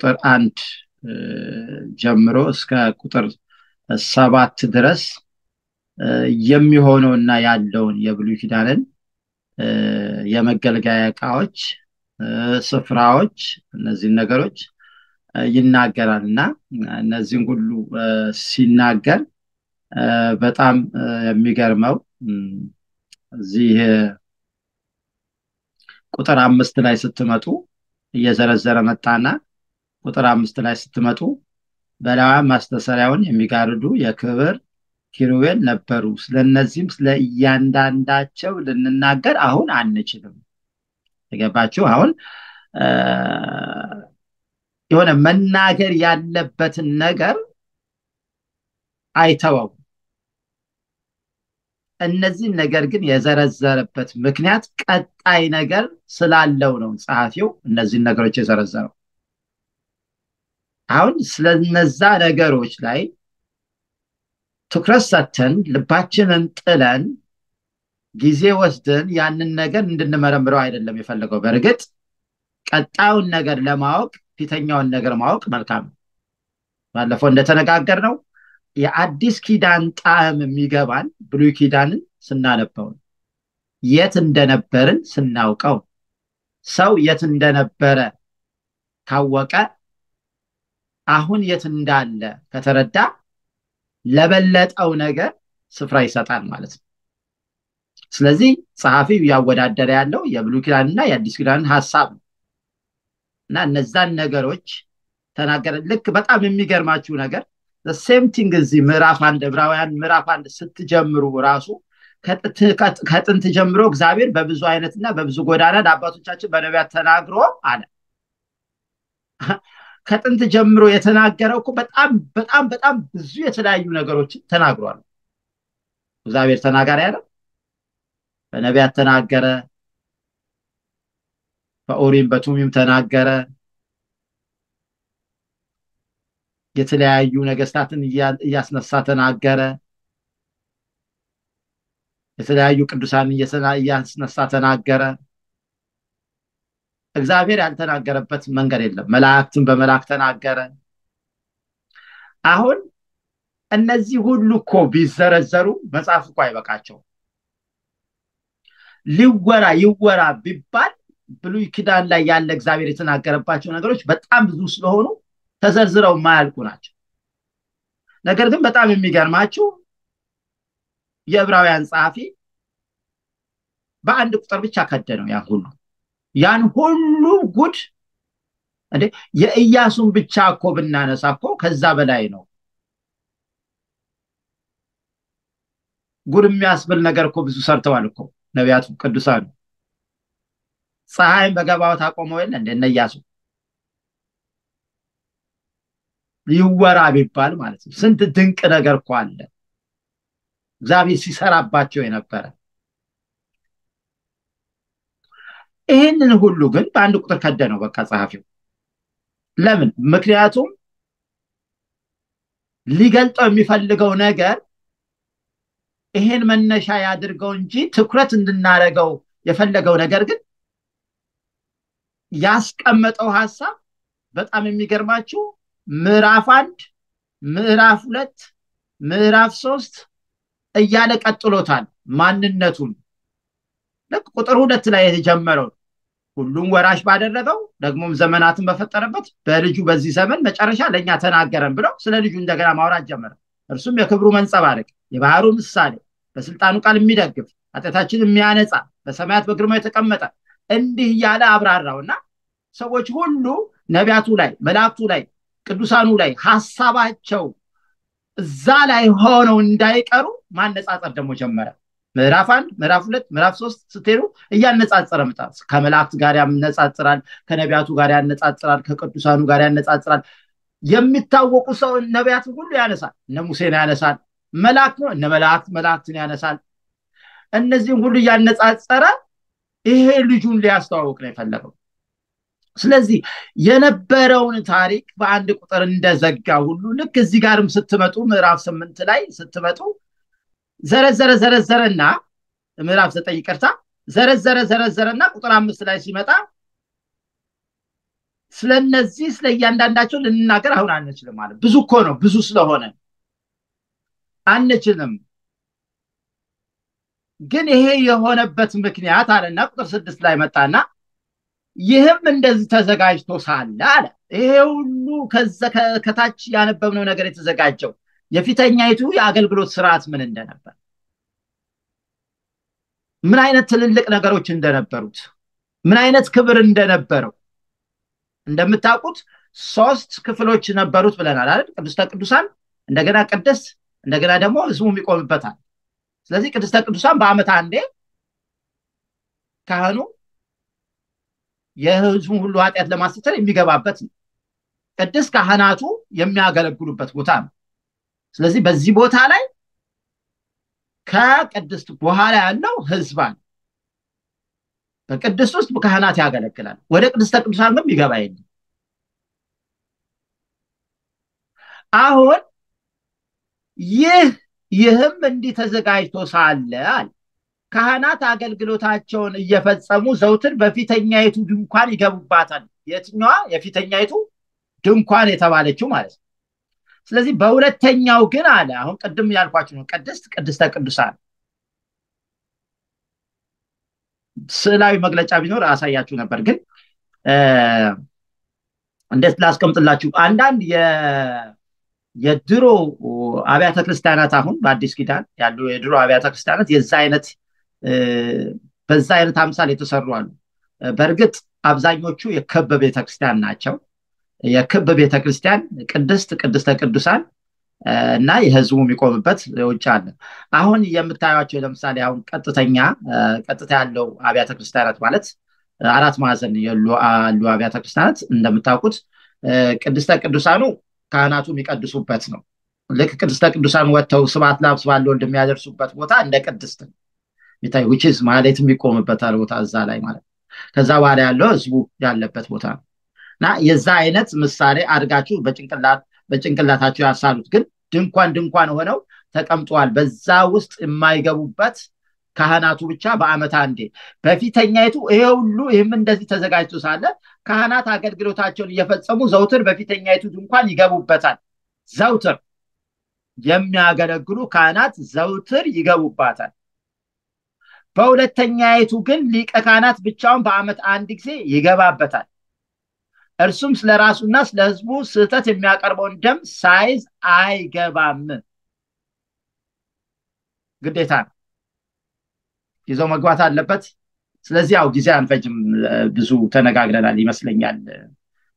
ከቁጥር አንድ ጀምሮ እስከ ቁጥር ሰባት ድረስ የሚሆነውና ያለውን የብሉይ ኪዳንን የመገልገያ እቃዎች፣ ስፍራዎች እነዚህን ነገሮች ይናገራል እና እነዚህን ሁሉ ሲናገር በጣም የሚገርመው እዚህ ቁጥር አምስት ላይ ስትመጡ እየዘረዘረ መጣና ቁጥር አምስት ላይ ስትመጡ በላዩም ማስተሰሪያውን የሚጋርዱ የክብር ኪሩቤል ነበሩ። ስለነዚህም ስለ እያንዳንዳቸው ልንናገር አሁን አንችልም። የገባችሁ? አሁን የሆነ መናገር ያለበትን ነገር አይተወው። እነዚህን ነገር ግን የዘረዘረበት ምክንያት ቀጣይ ነገር ስላለው ነው። ጸሐፊው እነዚህን ነገሮች የዘረዘረው አሁን ስለነዛ ነገሮች ላይ ትኩረት ሰጥተን ልባችንን ጥለን ጊዜ ወስደን ያንን ነገር እንድንመረምረው አይደለም የፈለገው። በእርግጥ ቀጣዩን ነገር ለማወቅ ፊተኛውን ነገር ማወቅ መልካም ነው። ባለፈው እንደተነጋገር ነው የአዲስ ኪዳን ጣዕም የሚገባን ብሉይ ኪዳንን ስናነበው የት እንደነበርን ስናውቀው ሰው የት እንደነበረ ካወቀ አሁን የት እንዳለ ከተረዳ ለበለጠው ነገር ስፍራ ይሰጣል ማለት ነው። ስለዚህ ጸሐፊው እያወዳደረ ያለው የብሉይ ኪዳንና የአዲስ ኪዳንን ሀሳብ ነው እና እነዛን ነገሮች ተናገረ። ልክ በጣም የሚገርማችሁ ነገር same thing እዚህ ምዕራፍ አንድ ዕብራውያን ምዕራፍ አንድ ስትጀምሩ ራሱ ከጥንት ጀምሮ እግዚአብሔር በብዙ አይነትና በብዙ ጎዳና ለአባቶቻችን በነቢያት ተናግሮ አለ። ከጥንት ጀምሮ የተናገረው እኮ በጣም በጣም በጣም ብዙ የተለያዩ ነገሮችን ተናግሯል። እግዚአብሔር ተናጋሪ ያለ በነቢያት ተናገረ፣ በኦሪም በቱሚም ተናገረ። የተለያዩ ነገስታትን እያስነሳ ተናገረ። የተለያዩ ቅዱሳን እያስነሳ ተናገረ። እግዚአብሔር ያልተናገረበት መንገድ የለም። መላእክትን በመላክ ተናገረ። አሁን እነዚህ ሁሉ እኮ ቢዘረዘሩ መጽሐፍ እኮ አይበቃቸው። ሊወራ ይወራ ቢባል ብሉይ ኪዳን ላይ ያለ እግዚአብሔር የተናገረባቸው ነገሮች በጣም ብዙ ስለሆኑ ተዘርዝረው የማያልቁ ናቸው። ነገር ግን በጣም የሚገርማችሁ የዕብራውያን ጸሐፊ በአንድ ቁጥር ብቻ ከደነው ያን ሁሉ ያን ሁሉ ጉድ እንዴ የኢያሱን ብቻ እኮ ብናነሳ እኮ ከዛ በላይ ነው። ጉድ የሚያስብል ነገር እኮ ብዙ ሰርተዋል እኮ ነቢያቱ ቅዱሳኑ። ፀሐይን በገባው ታቆመው የለ እንደነ ኢያሱ ይወራ ቢባል ማለት ነው። ስንት ድንቅ ነገር እኮ አለ እግዚአብሔር ሲሰራባቸው የነበረ ይህንን ሁሉ ግን በአንድ ቁጥር ከደነው በቃ ጸሐፊው። ለምን? ምክንያቱም ሊገልጠው የሚፈልገው ነገር ይሄን መነሻ ያድርገው እንጂ ትኩረት እንድናደርገው የፈለገው ነገር ግን ያስቀመጠው ሀሳብ በጣም የሚገርማችሁ ምዕራፍ አንድ ምዕራፍ ሁለት ምዕራፍ ሶስት እያለ ቀጥሎታል ማንነቱን ልክ ቁጥር ሁለት ላይ የተጀመረው ሁሉም ወራሽ ባደረገው ደግሞም ዘመናትን በፈጠረበት በልጁ በዚህ ዘመን መጨረሻ ለእኛ ተናገረን ብለው ስለ ልጁ እንደገና ማውራት ጀመረ። እርሱም የክብሩ መንጸባረቅ የባህሩ ምሳሌ በስልጣኑ ቃል የሚደግፍ ኃጢአታችን የሚያነጻ በሰማያት በግርማ የተቀመጠ እንዲህ እያለ አብራራው እና ሰዎች ሁሉ ነቢያቱ ላይ መላእክቱ ላይ ቅዱሳኑ ላይ ሀሳባቸው እዛ ላይ ሆነው እንዳይቀሩ ማነጻጸር ደግሞ ጀመረ። ምዕራፍ አንድ ምዕራፍ ሁለት ምዕራፍ ሶስት ስትሄዱ እያነጻጸረ ምጣ ከመላእክት ጋር ያነጻጽራል፣ ከነቢያቱ ጋር ያነጻጽራል፣ ከቅዱሳኑ ጋር ያነጻጽራል። የሚታወቁ ሰው ነቢያትን ሁሉ ያነሳል። እነ ሙሴን ያነሳል። መላእክት ነው እነ መላእክት መላእክትን ያነሳል። እነዚህም ሁሉ እያነጻጸረ ይሄ ልጁን ሊያስተዋውቅ ነው የፈለገው። ስለዚህ የነበረውን ታሪክ በአንድ ቁጥር እንደዘጋ ሁሉ ልክ እዚህ ጋርም ስትመጡ ምዕራፍ ስምንት ላይ ስትመጡ ዘረዘረ ዘረዘረና ምዕራፍ ዘጠኝ ይቅርታ። ዘረዘረ ዘረዘረና ቁጥር አምስት ላይ ሲመጣ ስለነዚህ ስለ እያንዳንዳቸው ልንናገር አሁን አንችልም ማለት ብዙ እኮ ነው። ብዙ ስለሆነ አንችልም። ግን ይሄ የሆነበት ምክንያት አለና ቁጥር ስድስት ላይ መጣና ይህም እንደዚህ ተዘጋጅቶ ሳለ አለ። ይሄ ሁሉ ከታች ያነበብነው ነገር የተዘጋጀው የፊተኛይቱ የአገልግሎት ስርዓት ምን እንደነበር? ምን አይነት ትልልቅ ነገሮች እንደነበሩት? ምን አይነት ክብር እንደነበረው? እንደምታውቁት ሶስት ክፍሎች ነበሩት ብለናል አይደል? ቅድስተ ቅዱሳን እንደገና ቅድስት እንደገና ደግሞ ህዝቡም ይቆምበታል ስለዚህ ቅድስተ ቅዱሳን በአመት አንዴ ካህኑ የህዝቡን ሁሉ ኃጢአት ለማስተሰር የሚገባበት ነው። ቅድስት ካህናቱ የሚያገለግሉበት ቦታ ነው ስለዚህ በዚህ ቦታ ላይ ከቅድስት በኋላ ያለው ህዝብ አለ። በቅድስት ውስጥ ካህናት ያገለግላል። ወደ ቅድስተ ቅዱሳን ግን ይገባ የለም። አሁን ይህ ይህም እንዲህ ተዘጋጅቶ ሳለ አለ። ካህናት አገልግሎታቸውን እየፈጸሙ ዘውትር በፊተኛይቱ ድንኳን ይገቡባታል። የትኛዋ? የፊተኛይቱ ድንኳን የተባለችው ማለት ነው ስለዚህ በሁለተኛው ግን አለ። አሁን ቅድም ያልኳችሁ ነው። ቅድስት ቅድስተ ቅዱሳን። ስዕላዊ መግለጫ ቢኖር አሳያችሁ ነበር ግን እንዴት ላስቀምጥላችሁ? አንዳንድ የድሮ አብያተ ክርስቲያናት አሁን በአዲስ ኪዳን ያሉ የድሮ አብያተ ክርስቲያናት የዛ አይነት በዛ አይነት አምሳል የተሰሩ አሉ። በእርግጥ አብዛኞቹ የክብ ቤተክርስቲያን ናቸው የክብ ቤተክርስቲያን ቅድስት ቅድስተ ቅዱሳን እና የህዝቡ የሚቆምበት ውጭ አለ። አሁን የምታዩቸው ለምሳሌ አሁን ቀጥተኛ ቀጥታ ያለው አብያተ ክርስቲያናት ማለት አራት ማዕዘን ያሉ አብያተ ክርስቲያናት እንደምታውቁት ቅድስተ ቅዱሳኑ ካህናቱ የሚቀድሱበት ነው። ልክ ቅድስተ ቅዱሳን ወጥተው ስባት ላብ ስባት ለወልድ ቦታ እንደ ቅድስት ነው። ሚታይ ውችዝ ማለት የሚቆምበታል ቦታ እዛ ላይ ማለት ከዛ በኋላ ያለው ህዝቡ ያለበት ቦታ ነው እና የዛ አይነት ምሳሌ አድጋችሁ በጭንቅላታቸው ያሳሉት። ግን ድንኳን ድንኳን ሆነው ተቀምጠዋል። በዛ ውስጥ የማይገቡበት ካህናቱ ብቻ በአመት አንዴ። በፊተኛይቱ ይሄ ሁሉ ይህም እንደዚህ ተዘጋጅቶ ሳለ ካህናት አገልግሎታቸውን እየፈጸሙ ዘውትር በፊተኛይቱ ድንኳን ይገቡበታል። ዘውትር የሚያገለግሉ ካህናት ዘውትር ይገቡባታል። በሁለተኛይቱ ግን ሊቀ ካህናት ብቻውን በአመት አንድ ጊዜ ይገባበታል እርሱም ስለ ራሱና ስለ ህዝቡ ስህተት የሚያቀርበውን ደም ሳይዝ አይገባም። ግዴታ ነው። ይዘው መግባት አለበት። ስለዚህ ያው ጊዜ አንፈጅም። ብዙ ተነጋግረናል ይመስለኛል።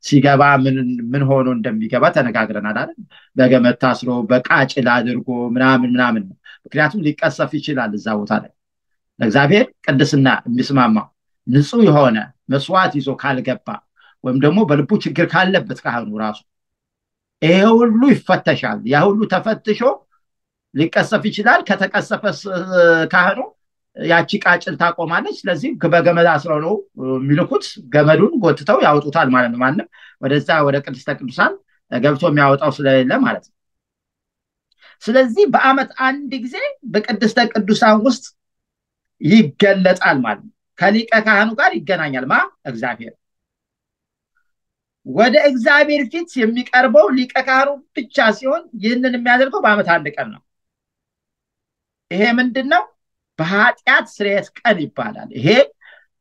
ሲገባ ምን ሆኖ እንደሚገባ ተነጋግረናል አይደል? በገመድ ታስሮ በቃጭል አድርጎ ምናምን ምናምን ምክንያቱም ሊቀሰፍ ይችላል እዛ ቦታ ላይ። ለእግዚአብሔር ቅድስና የሚስማማ ንጹህ የሆነ መስዋዕት ይዞ ካልገባ ወይም ደግሞ በልቡ ችግር ካለበት ካህኑ ራሱ ይሄ ሁሉ ይፈተሻል። ያ ሁሉ ተፈትሾ ሊቀሰፍ ይችላል። ከተቀሰፈ ካህኑ ያቺ ቃጭል ታቆማለች። ስለዚህ በገመድ አስረው ነው የሚልኩት። ገመዱን ጎትተው ያወጡታል ማለት ነው። ማንም ወደዛ ወደ ቅድስተ ቅዱሳን ገብቶ የሚያወጣው ስለሌለ ማለት ነው። ስለዚህ በአመት አንድ ጊዜ በቅድስተ ቅዱሳን ውስጥ ይገለጣል ማለት ነው። ከሊቀ ካህኑ ጋር ይገናኛል። ማ እግዚአብሔር ወደ እግዚአብሔር ፊት የሚቀርበው ሊቀ ካህኑ ብቻ ሲሆን ይህንን የሚያደርገው በአመት አንድ ቀን ነው። ይሄ ምንድን ነው በኃጢአት ስርየት ቀን ይባላል። ይሄ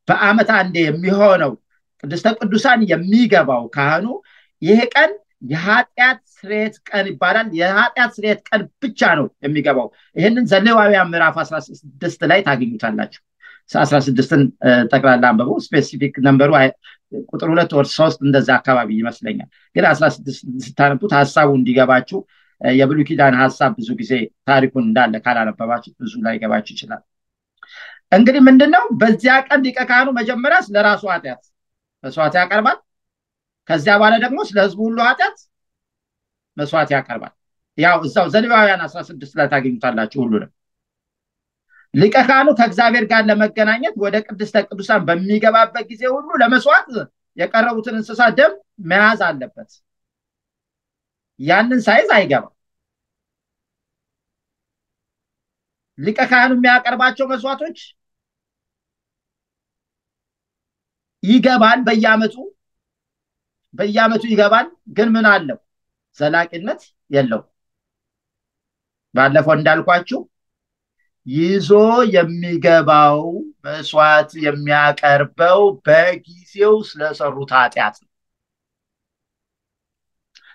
በአመት አንዴ የሚሆነው ቅድስተ ቅዱሳን የሚገባው ካህኑ ይሄ ቀን የኃጢአት ስርየት ቀን ይባላል። የኃጢአት ስርየት ቀን ብቻ ነው የሚገባው። ይህንን ዘሌዋውያን ምዕራፍ 16 ላይ ታገኙታላችሁ። 16ን ጠቅላላ አንበቡ specific number ኡ ቁጥር ሁለት ወይ ሶስት እንደዛ አካባቢ ይመስለኛል። ግን 16 ስታነቡት ሀሳቡ እንዲገባችሁ የብሉይ ኪዳን ሀሳብ ብዙ ጊዜ ታሪኩን እንዳለ ካላነበባችሁ ብዙ ላይገባችሁ ይችላል። እንግዲህ ምንድነው? በዚያ ቀን ሊቀ መጀመሪያ ስለ ራሱ ኃጢአት መስዋዕት ያቀርባል። ከዚያ በኋላ ደግሞ ስለ ህዝቡ ሁሉ ኃጢአት መስዋዕት ያቀርባል። ያው እዛው ዘሌዋውያን 16 ላይ ታገኙታላችሁ ሁሉንም ሊቀ ካህኑ ከእግዚአብሔር ጋር ለመገናኘት ወደ ቅድስተ ቅዱሳን በሚገባበት ጊዜ ሁሉ ለመስዋዕት የቀረቡትን እንስሳ ደም መያዝ አለበት። ያንን ሳይዝ አይገባም። ሊቀ ካህኑ የሚያቀርባቸው መስዋዕቶች ይገባል በየአመቱ በየአመቱ ይገባል ግን ምን አለው? ዘላቂነት የለው ባለፈው እንዳልኳችሁ ይዞ የሚገባው መስዋዕት የሚያቀርበው በጊዜው ስለሰሩት ኃጢአት ነው።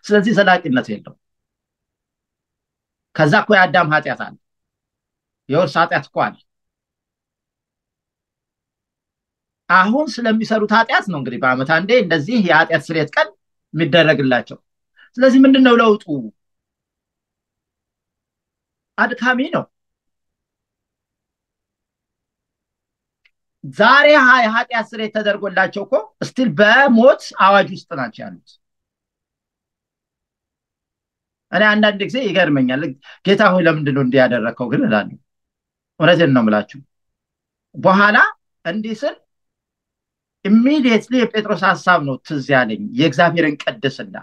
ስለዚህ ዘላቂነት የለው ከዛ እኮ የአዳም ኃጢአት አለ የውርስ ኃጢአት እኮ አለ። አሁን ስለሚሰሩት ኃጢአት ነው እንግዲህ በአመት አንዴ እንደዚህ የኃጢአት ስርየት ቀን የሚደረግላቸው። ስለዚህ ምንድን ነው ለውጡ? አድካሚ ነው ዛሬ የኃጢአት ስርየት ተደርጎላቸው እኮ still በሞት አዋጅ ውስጥ ናቸው ያሉት። እኔ አንዳንድ ጊዜ ይገርመኛል። ጌታ ሆይ ለምንድን ነው እንዲህ ያደረግከው ግን እላለሁ። እውነትን ነው ምላችሁ በኋላ እንዲህ ስል ኢሚዲየትሊ የጴጥሮስ ሀሳብ ነው ትዝ ያለኝ። የእግዚአብሔርን ቅድስና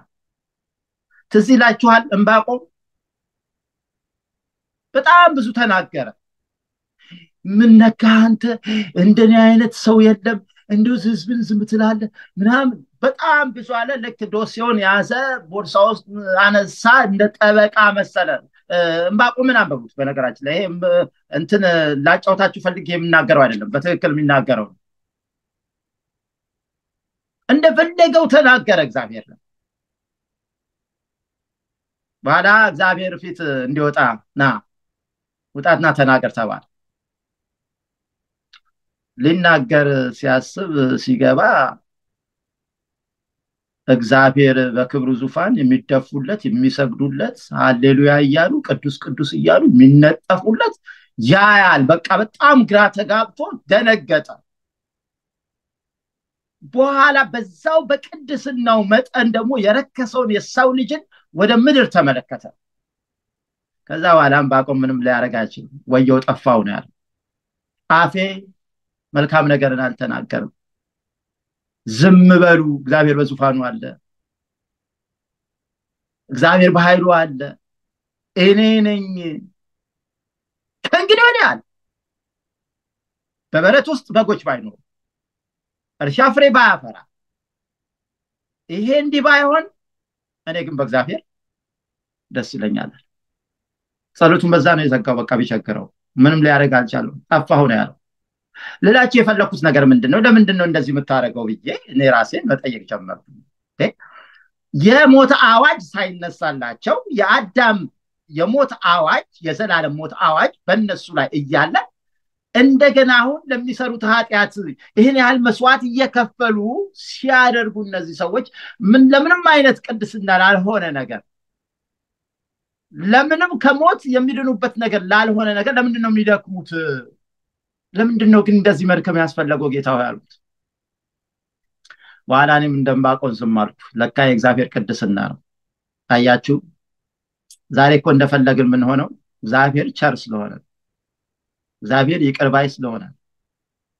ትዝ ይላችኋል? እንባቆም በጣም ብዙ ተናገረ ምን አንተ? እንደኔ አይነት ሰው የለም። እንዲሁ ህዝብን ዝም ምናምን በጣም ብዙ አለ። ልክ ዶሴውን ያዘ ቦርሳ ውስጥ አነሳ እንደ ጠበቃ መሰለ። እንባቆምን አንበቡት? በነገራችን ላይ እንትን ላጫውታችሁ ፈልግ የምናገረው አይደለም። በትክክል የሚናገረው እንደፈለገው ተናገረ እግዚአብሔር። በኋላ እግዚአብሔር ፊት እንዲወጣ ና ውጣትና ተናገር ተባለ ሊናገር ሲያስብ ሲገባ እግዚአብሔር በክብሩ ዙፋን የሚደፉለት የሚሰግዱለት አሌሉያ እያሉ ቅዱስ ቅዱስ እያሉ የሚነጠፉለት ያያል። በቃ በጣም ግራ ተጋብቶ ደነገጠ። በኋላ በዛው በቅድስናው መጠን ደግሞ የረከሰውን የሰው ልጅን ወደ ምድር ተመለከተ። ከዛ በኋላም በአቆም ምንም ሊያደረግ አይችልም። ወየው ጠፋው ነው ያለ አፌ መልካም ነገርን አልተናገርም። ዝም በሉ። እግዚአብሔር በዙፋኑ አለ። እግዚአብሔር በኃይሉ አለ። እኔ ነኝ። ከእንግዲህ ወዲህ በበረት ውስጥ በጎች ባይኖሩ እርሻ ፍሬ ባያፈራ ይሄ እንዲህ ባይሆን እኔ ግን በእግዚአብሔር ደስ ይለኛል። ጸሎቱን በዛ ነው የዘጋው። በቃ ቢቸግረው ምንም ሊያደርግ አልቻለም ጠፋሁ ነው ያለው ልላችሁ የፈለኩት ነገር ምንድን ነው ለምንድን ነው እንደዚህ የምታደርገው ብዬ እኔ ራሴን መጠየቅ ጀመርኩ። የሞት አዋጅ ሳይነሳላቸው የአዳም የሞት አዋጅ የዘላለም ሞት አዋጅ በእነሱ ላይ እያለ እንደገና አሁን ለሚሰሩት ኃጢአት ይህን ያህል መስዋዕት እየከፈሉ ሲያደርጉ እነዚህ ሰዎች ምን ለምንም አይነት ቅድስና ላልሆነ ነገር ለምንም ከሞት የሚድኑበት ነገር ላልሆነ ነገር ለምንድን ነው የሚደክሙት ለምንድን ነው ግን እንደዚህ መድከም ያስፈለገው ጌታ ያሉት በኋላ እኔም እንደምባቆን ዝም አልኩ። ለካ የእግዚአብሔር ቅድስና ነው። ታያችሁ ዛሬ እኮ እንደፈለግን የምንሆነው እግዚአብሔር ቸር ስለሆነ እግዚአብሔር ይቅርባይ ስለሆነ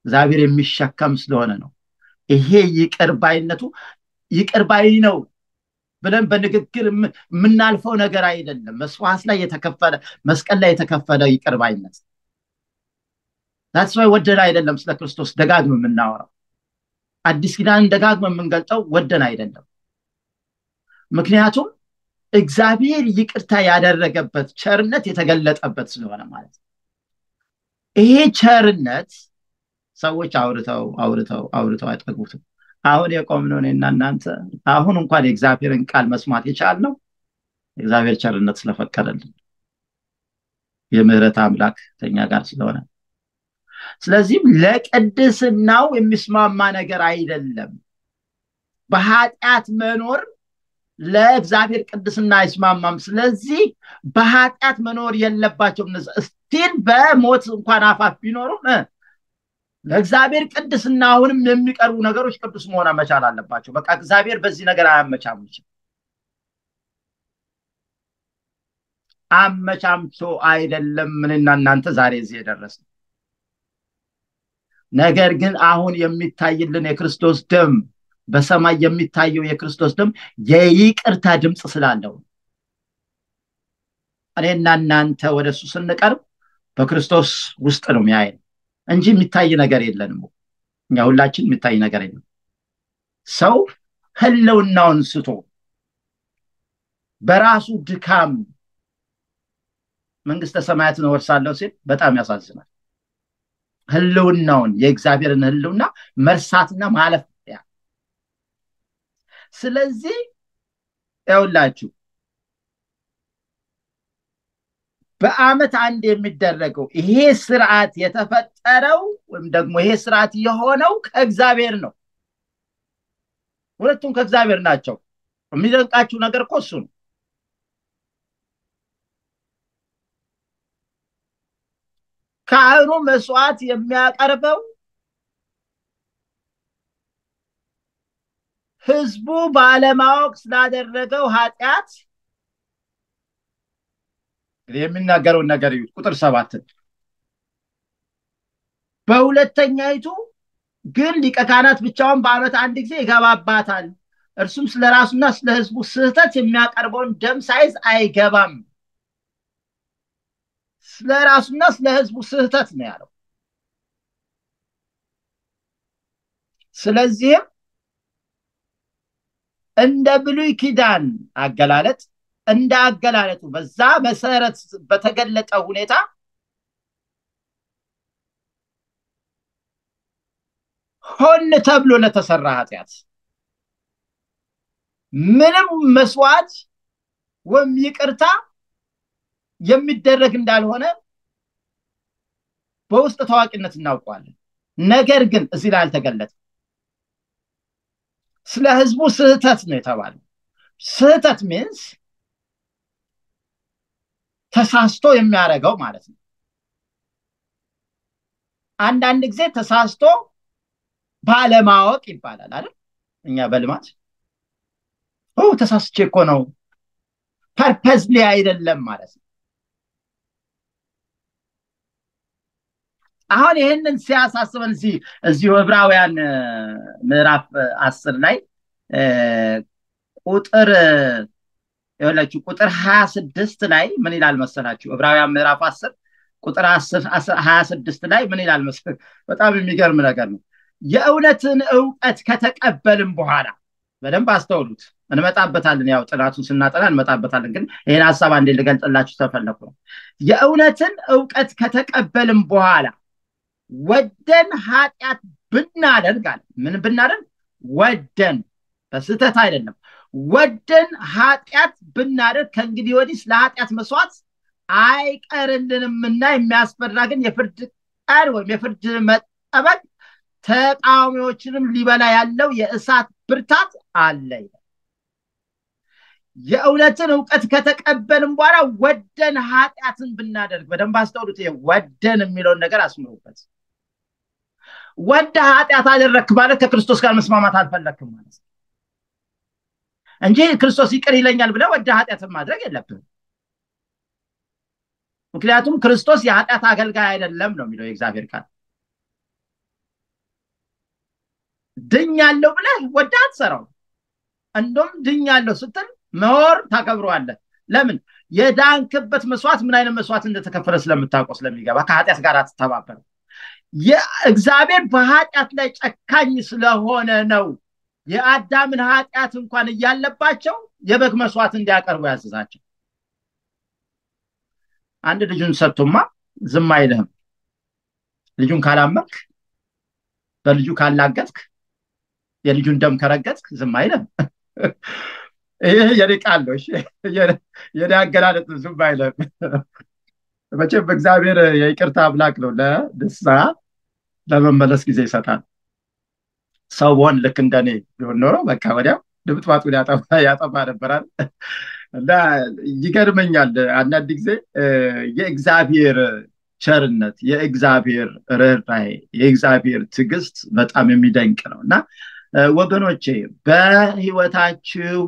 እግዚአብሔር የሚሸከም ስለሆነ ነው። ይሄ ይቅርባይነቱ ይቅርባይ ነው ብለን በንግግር የምናልፈው ነገር አይደለም። መስዋዕት ላይ የተከፈለ መስቀል ላይ የተከፈለ ይቅርባይነት that's why ወደን አይደለም ስለ ክርስቶስ ደጋግም የምናወራው። አዲስ ኪዳንን ደጋግመን የምንገልጠው ወደን አይደለም። ምክንያቱም እግዚአብሔር ይቅርታ ያደረገበት ቸርነት የተገለጠበት ስለሆነ ማለት ነው። ይሄ ቸርነት ሰዎች አውርተው አውርተው አውርተው አይጠጉትም አሁን የቆምነው እኔና እናንተ አሁን እንኳን የእግዚአብሔርን ቃል መስማት የቻልነው የእግዚአብሔር ቸርነት ስለፈቀደልን የምህረት አምላክ ከኛ ጋር ስለሆነ ስለዚህም ለቅድስናው የሚስማማ ነገር አይደለም። በኃጢአት መኖር ለእግዚአብሔር ቅድስና አይስማማም። ስለዚህ በኃጢአት መኖር የለባቸውም። still በሞት እንኳን አፋፍ ቢኖሩም ለእግዚአብሔር ቅድስና አሁንም የሚቀርቡ ነገሮች ቅዱስ መሆን መቻል አለባቸው። በቃ እግዚአብሔር በዚህ ነገር አያመቻምችም አመቻምቶ አይደለም። እኔና እናንተ ዛሬ እዚህ የደረስ ነገር ግን አሁን የሚታይልን የክርስቶስ ደም በሰማይ የሚታየው የክርስቶስ ደም የይቅርታ ድምፅ ስላለው። እኔና እናንተ ወደ እሱ ስንቀርብ በክርስቶስ ውስጥ ነው የሚያየን እንጂ የሚታይ ነገር የለንም እኛ ሁላችን የሚታይ ነገር የለም። ሰው ህልውናውን ስቶ በራሱ ድካም መንግስተ ሰማያትን እወርሳለሁ ሲል በጣም ያሳዝናል። ህልውናውን የእግዚአብሔርን ህልውና መርሳትና ማለፍ ስለዚህ ያውላችሁ በአመት አንድ የሚደረገው ይሄ ስርዓት የተፈጠረው ወይም ደግሞ ይሄ ስርዓት የሆነው ከእግዚአብሔር ነው። ሁለቱም ከእግዚአብሔር ናቸው። የሚደንቃችሁ ነገር እኮ እሱ ነው። ካህኑ መስዋዕት የሚያቀርበው ህዝቡ ባለማወቅ ስላደረገው ኃጢአት የሚናገረውን ነገር እዩት። ቁጥር ሰባትን በሁለተኛይቱ ግን ሊቀ ካህናት ብቻውን በአመት አንድ ጊዜ ይገባባታል። እርሱም ስለ ራሱና ስለ ህዝቡ ስህተት የሚያቀርበውን ደም ሳይዝ አይገባም። ስለ ራሱና ስለ ህዝቡ ስህተት ነው ያለው። ስለዚህም እንደ ብሉይ ኪዳን አገላለጥ እንደ አገላለጡ በዛ መሰረት በተገለጠ ሁኔታ ሆን ተብሎ ለተሰራ ኃጢአት ምንም መስዋዕት ወይም ይቅርታ የሚደረግ እንዳልሆነ በውስጥ ታዋቂነት እናውቀዋለን። ነገር ግን እዚህ ላይ አልተገለጠም። ስለ ህዝቡ ስህተት ነው የተባለው። ስህተት means ተሳስቶ የሚያደርገው ማለት ነው። አንዳንድ ጊዜ ተሳስቶ ባለማወቅ ይባላል አይደል? እኛ በልማት ተሳስቼ እኮ ነው purposely አይደለም ማለት ነው። አሁን ይህንን ሲያሳስበን እዚሁ ዕብራውያን ምዕራፍ አስር ላይ ቁጥር ይኸውላችሁ ቁጥር ሀያ ስድስት ላይ ምን ይላል መሰላችሁ? ዕብራውያን ምዕራፍ አስር ቁጥር ሀያ ስድስት ላይ ምን ይላል መሰል? በጣም የሚገርም ነገር ነው። የእውነትን እውቀት ከተቀበልም በኋላ በደንብ አስተውሉት። እንመጣበታለን። ያው ጥናቱን ስናጠና እንመጣበታለን። ግን ይህን ሀሳብ አንዴ ልገልጥላችሁ ተፈለኩ ነው። የእውነትን እውቀት ከተቀበልም በኋላ ወደን ኃጢአት ብናደርግ አለ። ምን ብናደርግ? ወደን በስህተት አይደለም። ወደን ኃጢአት ብናደርግ ከእንግዲህ ወዲህ ስለ ኃጢአት መስዋዕት አይቀርልንምና የሚያስፈራ ግን የፍርድ ቀን ወይም የፍርድ መጠበቅ ተቃዋሚዎችንም ሊበላ ያለው የእሳት ብርታት አለ የእውነትን እውቀት ከተቀበልም በኋላ ወደን ኃጢአትን ብናደርግ በደንብ አስተውሉት። ወደን የሚለውን ነገር አስምሩበት። ወደ ኃጢአት አደረግክ ማለት ከክርስቶስ ጋር መስማማት አልፈለክም ማለት እንጂ ክርስቶስ ይቅር ይለኛል ብለህ ወደ ኃጢአትን ማድረግ የለብህም። ምክንያቱም ክርስቶስ የኃጢአት አገልጋይ አይደለም ነው የሚለው የእግዚአብሔር ቃል። ድኛለሁ ብለህ ወደ አትሰራው። እንደውም ድኛለሁ ስትል መወር ታከብረዋለህ። ለምን? የዳንክበት መስዋዕት ምን አይነት መስዋዕት እንደተከፈለ ስለምታውቀው ስለሚገባ ከኃጢአት ጋር አትተባበርም። እግዚአብሔር በኃጢአት ላይ ጨካኝ ስለሆነ ነው የአዳምን ኃጢአት እንኳን እያለባቸው የበግ መስዋዕት እንዲያቀርቡ ያዘዛቸው። አንድ ልጁን ሰጥቶማ ዝም አይልህም። ልጁን ካላመንክ፣ በልጁ ካላገጥክ፣ የልጁን ደም ከረገጥክ ዝም አይልህም። ይህ የኔ የኔ አገላለጥ ዝም አይልህም። መቼም እግዚአብሔር የይቅርታ አምላክ ነው። ለንስሐ ለመመለስ ጊዜ ይሰጣል። ሰው በሆን ልክ እንደኔ ቢሆን ኖሮ በቃ ወዲያው ድምጥማጡን ያጠፋ ነበራል። እና ይገርመኛል አንዳንድ ጊዜ የእግዚአብሔር ቸርነት፣ የእግዚአብሔር ርኅራኄ፣ የእግዚአብሔር ትዕግስት በጣም የሚደንቅ ነው እና ወገኖቼ በህይወታችሁ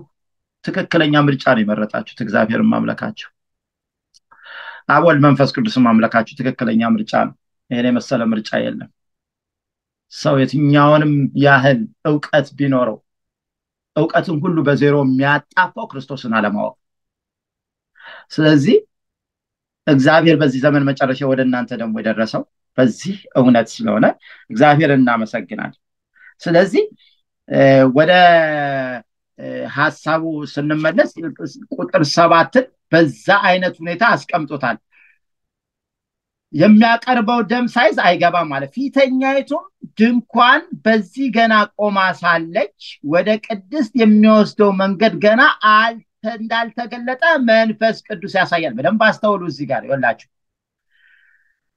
ትክክለኛ ምርጫ ነው የመረጣችሁት እግዚአብሔርን ማምለካችሁ ወልድ መንፈስ ቅዱስን ማምለካችሁ ትክክለኛ ምርጫ ነው። ይህን የመሰለ ምርጫ የለም። ሰው የትኛውንም ያህል እውቀት ቢኖረው እውቀትን ሁሉ በዜሮ የሚያጣፋው ክርስቶስን አለማወቅ። ስለዚህ እግዚአብሔር በዚህ ዘመን መጨረሻ ወደ እናንተ ደግሞ የደረሰው በዚህ እውነት ስለሆነ እግዚአብሔር እናመሰግናል። ስለዚህ ወደ ሀሳቡ ስንመለስ ቁጥር ሰባትን በዛ አይነት ሁኔታ አስቀምጦታል የሚያቀርበው ደም ሳይዝ አይገባም ማለት ፊተኛይቱም ድንኳን በዚህ ገና ቆማ ሳለች ወደ ቅድስት የሚወስደው መንገድ ገና እንዳልተገለጠ መንፈስ ቅዱስ ያሳያል። በደንብ አስተውሉ እዚህ ጋር ይላችሁ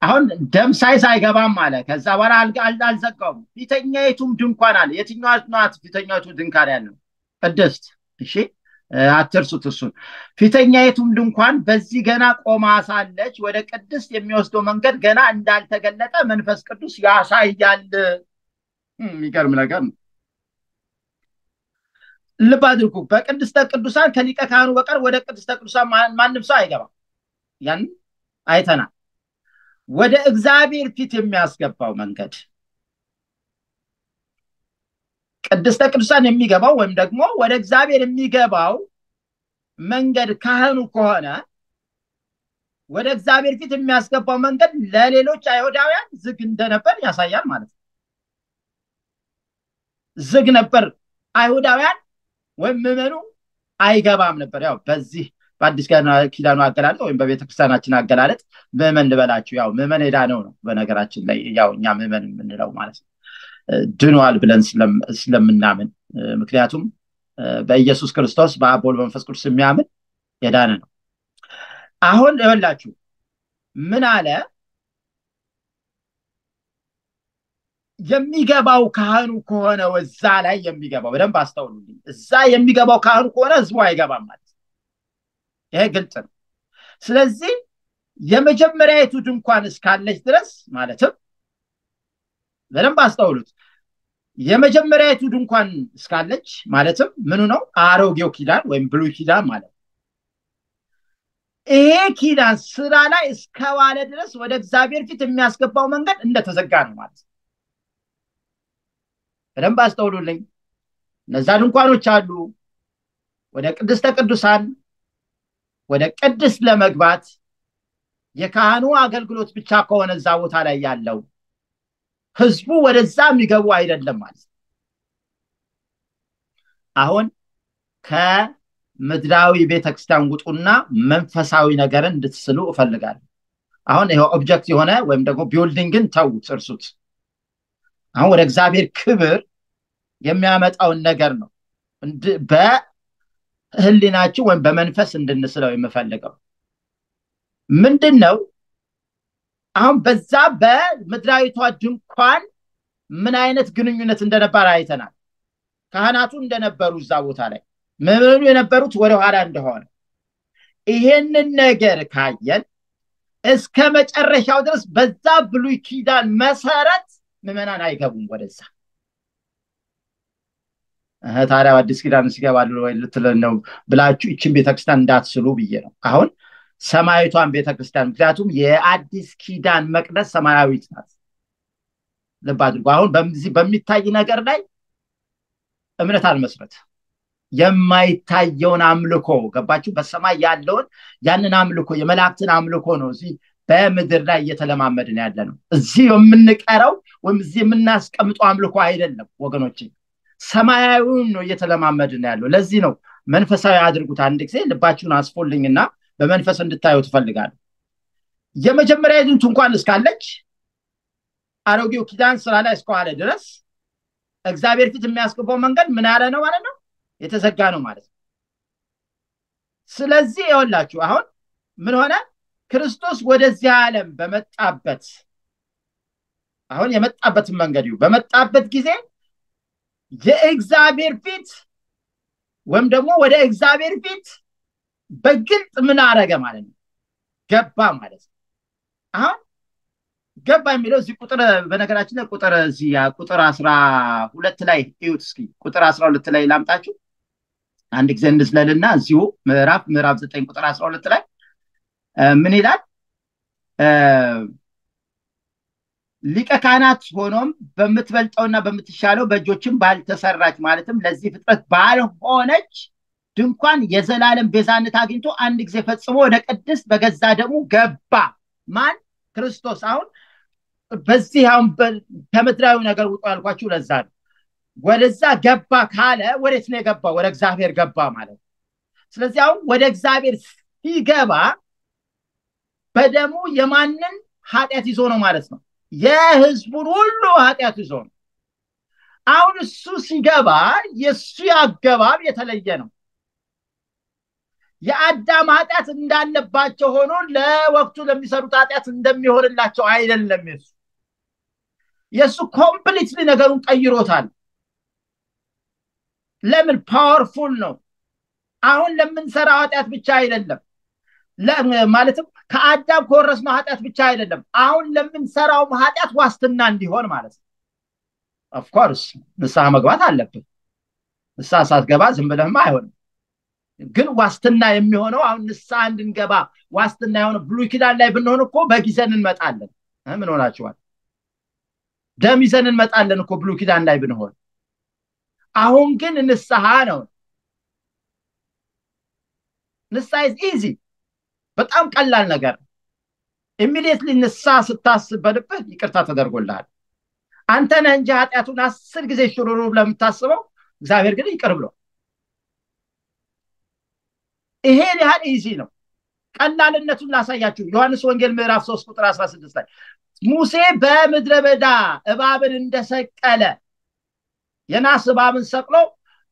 አሁን ደም ሳይዝ አይገባም አለ። ከዛ በኋላ አልዘጋውም። ፊተኛይቱም ድንኳን አለ። የትኛዋ ናት ፊተኛይቱ ድንኳን ያለው? ቅድስት። እሺ አትርሱት እሱን። ፊተኛይቱም ድንኳን በዚህ ገና ቆማ ሳለች ወደ ቅድስት የሚወስደው መንገድ ገና እንዳልተገለጠ መንፈስ ቅዱስ ያሳያል። የሚገርም ነገር ነው። ልብ አድርጉ። በቅድስተ ቅዱሳን ከሊቀ ካህኑ በቀር ወደ ቅድስተ ቅዱሳን ማንም ሰው አይገባም። ያን አይተናል። ወደ እግዚአብሔር ፊት የሚያስገባው መንገድ ቅድስተ ቅዱሳን የሚገባው ወይም ደግሞ ወደ እግዚአብሔር የሚገባው መንገድ ካህኑ ከሆነ ወደ እግዚአብሔር ፊት የሚያስገባው መንገድ ለሌሎች አይሁዳውያን ዝግ እንደነበር ያሳያል ማለት ነው። ዝግ ነበር። አይሁዳውያን ወይም ምዕመኑ አይገባም ነበር። ያው በዚህ በአዲስ ኪዳኑ አገላለጥ ወይም በቤተክርስቲያናችን አገላለጥ ምዕመን ልበላችሁ ያው ምዕመን የዳነው ነው። በነገራችን ላይ ያው እኛ ምዕመን የምንለው ማለት ነው ድኗል ብለን ስለምናምን። ምክንያቱም በኢየሱስ ክርስቶስ በአብ ወልድ መንፈስ ቅዱስ የሚያምን የዳነ ነው። አሁን ይወላችሁ ምን አለ? የሚገባው ካህኑ ከሆነ እዛ ላይ የሚገባው። በደንብ አስተውሉልኝ። እዛ የሚገባው ካህኑ ከሆነ ህዝቡ አይገባም ማለት ይሄ ግልጽ ነው። ስለዚህ የመጀመሪያዊቱ ድንኳን እስካለች ድረስ ማለትም በደንብ አስተውሉት። የመጀመሪያዊቱ ድንኳን እስካለች ማለትም ምኑ ነው? አሮጌው ኪዳን ወይም ብሉይ ኪዳን ማለት ይሄ ኪዳን ስራ ላይ እስከዋለ ድረስ ወደ እግዚአብሔር ፊት የሚያስገባው መንገድ እንደተዘጋ ነው ማለት በደንብ አስተውሉልኝ። እነዛ ድንኳኖች አሉ። ወደ ቅድስተ ቅዱሳን ወደ ቅድስት ለመግባት የካህኑ አገልግሎት ብቻ ከሆነ እዛ ቦታ ላይ ያለው ህዝቡ ወደዛ የሚገቡ አይደለም ማለት አሁን ከምድራዊ ቤተክርስቲያን ውጡና መንፈሳዊ ነገርን እንድትስሉ እፈልጋለሁ። አሁን ይኸው object የሆነ ወይም ደግሞ building ን ተዉት እርሱት። አሁን ወደ እግዚአብሔር ክብር የሚያመጣውን ነገር ነው በህሊናችን ወይም በመንፈስ እንድንስለው የምፈልገው። ምንድን ነው አሁን በዛ በምድራዊቷ ድንኳን ምን አይነት ግንኙነት እንደነበር አይተናል። ካህናቱ እንደነበሩ እዛ ቦታ ላይ ምዕመኑ የነበሩት ወደኋላ እንደሆነ። ይሄንን ነገር ካየን እስከ መጨረሻው ድረስ በዛ ብሉይ ኪዳን መሰረት ምዕመናን አይገቡም ወደዛ። ታዲያ አዲስ ኪዳን ሲገባሉ ወይ ልትለን ነው ብላችሁ ይችን ቤተክርስቲያን እንዳትስሉ ብዬ ነው። አሁን ሰማያዊቷን ቤተክርስቲያን። ምክንያቱም የአዲስ ኪዳን መቅደስ ሰማያዊት ናት። ልብ አድርጎ አሁን በዚህ በሚታይ ነገር ላይ እምነት አልመስረት። የማይታየውን አምልኮ ገባችሁ? በሰማይ ያለውን ያንን አምልኮ የመላእክትን አምልኮ ነው እዚህ በምድር ላይ እየተለማመድን ያለ ነው እዚህ የምንቀረው ወይም እዚህ የምናስቀምጠው አምልኮ አይደለም ወገኖች ሰማያዊውን ነው እየተለማመድን ያለው። ለዚህ ነው መንፈሳዊ አድርጉት። አንድ ጊዜ ልባችሁን አስፎልኝና በመንፈስ እንድታየው ትፈልጋል የመጀመሪያ ድንቱ እንኳን እስካለች አሮጌው ኪዳን ስራ ላይ እስከዋለ ድረስ እግዚአብሔር ፊት የሚያስገባው መንገድ ምን ያለ ነው ማለት ነው? የተዘጋ ነው ማለት ነው። ስለዚህ ይወላችሁ አሁን ምን ሆነ? ክርስቶስ ወደዚህ ዓለም በመጣበት አሁን የመጣበትን መንገድ በመጣበት ጊዜ የእግዚአብሔር ፊት ወይም ደግሞ ወደ እግዚአብሔር ፊት በግልጥ ምን አረገ ማለት ነው? ገባ ማለት ነው። አሁን ገባ የሚለው እዚህ ቁጥር በነገራችን ላይ ቁጥር እዚህ ቁጥር አስራ ሁለት ላይ እዩት እስኪ። ቁጥር አስራ ሁለት ላይ ላምጣችሁ። አንድ ጊዜ እንዝለልና እዚሁ ምዕራፍ ምዕራፍ ዘጠኝ ቁጥር አስራ ሁለት ላይ ምን ይላል? ሊቀ ካህናት ሆኖም በምትበልጠውና በምትሻለው በእጆችም ባልተሰራች ማለትም ለዚህ ፍጥረት ባልሆነች ድንኳን የዘላለም ቤዛነት አግኝቶ አንድ ጊዜ ፈጽሞ ወደ ቅድስት በገዛ ደሙ ገባ። ማን? ክርስቶስ። አሁን በዚህ አሁን ከምድራዊ ነገር ውጡ ያልኳችሁ ለዛ ነው። ወደዛ ገባ ካለ ወዴት ነው የገባ ወደ እግዚአብሔር ገባ ማለት ነው። ስለዚህ አሁን ወደ እግዚአብሔር ሲገባ በደሙ የማንን ኃጢአት ይዞ ነው ማለት ነው? የህዝቡን ሁሉ ኃጢአት ይዞ ነው። አሁን እሱ ሲገባ የእሱ አገባብ የተለየ ነው የአዳም ኃጢአት እንዳለባቸው ሆኖ ለወቅቱ ለሚሰሩት ኃጢአት እንደሚሆንላቸው አይደለም የሱ። የእሱ completely ነገሩን ቀይሮታል። ለምን? powerful ነው። አሁን ለምንሰራው ኃጢአት ብቻ አይደለም። ማለትም ከአዳም ከወረስነው ኃጢአት ብቻ አይደለም። አሁን ለምንሰራውም ኃጢአት ዋስትና እንዲሆን ማለት ነው። of course ንስሐ መግባት አለብን። ንስሐ ሳትገባ ዝም ብለህማ አይሆንም ግን ዋስትና የሚሆነው አሁን ንስሐ እንድንገባ ዋስትና የሆነ ብሉይ ኪዳን ላይ ብንሆን እኮ በግ ይዘን እንመጣለን። ምን ሆናችኋል? ደም ይዘን እንመጣለን እኮ ብሉይ ኪዳን ላይ ብንሆን። አሁን ግን ንስሐ ነው። ንስሐ easy። በጣም ቀላል ነገር። immediately ንስሐ ስታስብ በልብህ ይቅርታ ተደርጎልሃል። አንተ ነህ እንጂ ኃጢአቱን አስር ጊዜ ሽሩሩ ለምታስበው እግዚአብሔር ግን ይቅር ብሎ ይሄን ያህል ኢዚ ነው። ቀላልነቱን ላሳያችሁ። ዮሐንስ ወንጌል ምዕራፍ 3 ቁጥር 16 ላይ ሙሴ በምድረ በዳ እባብን እንደሰቀለ የናስ እባብን ሰቅሎ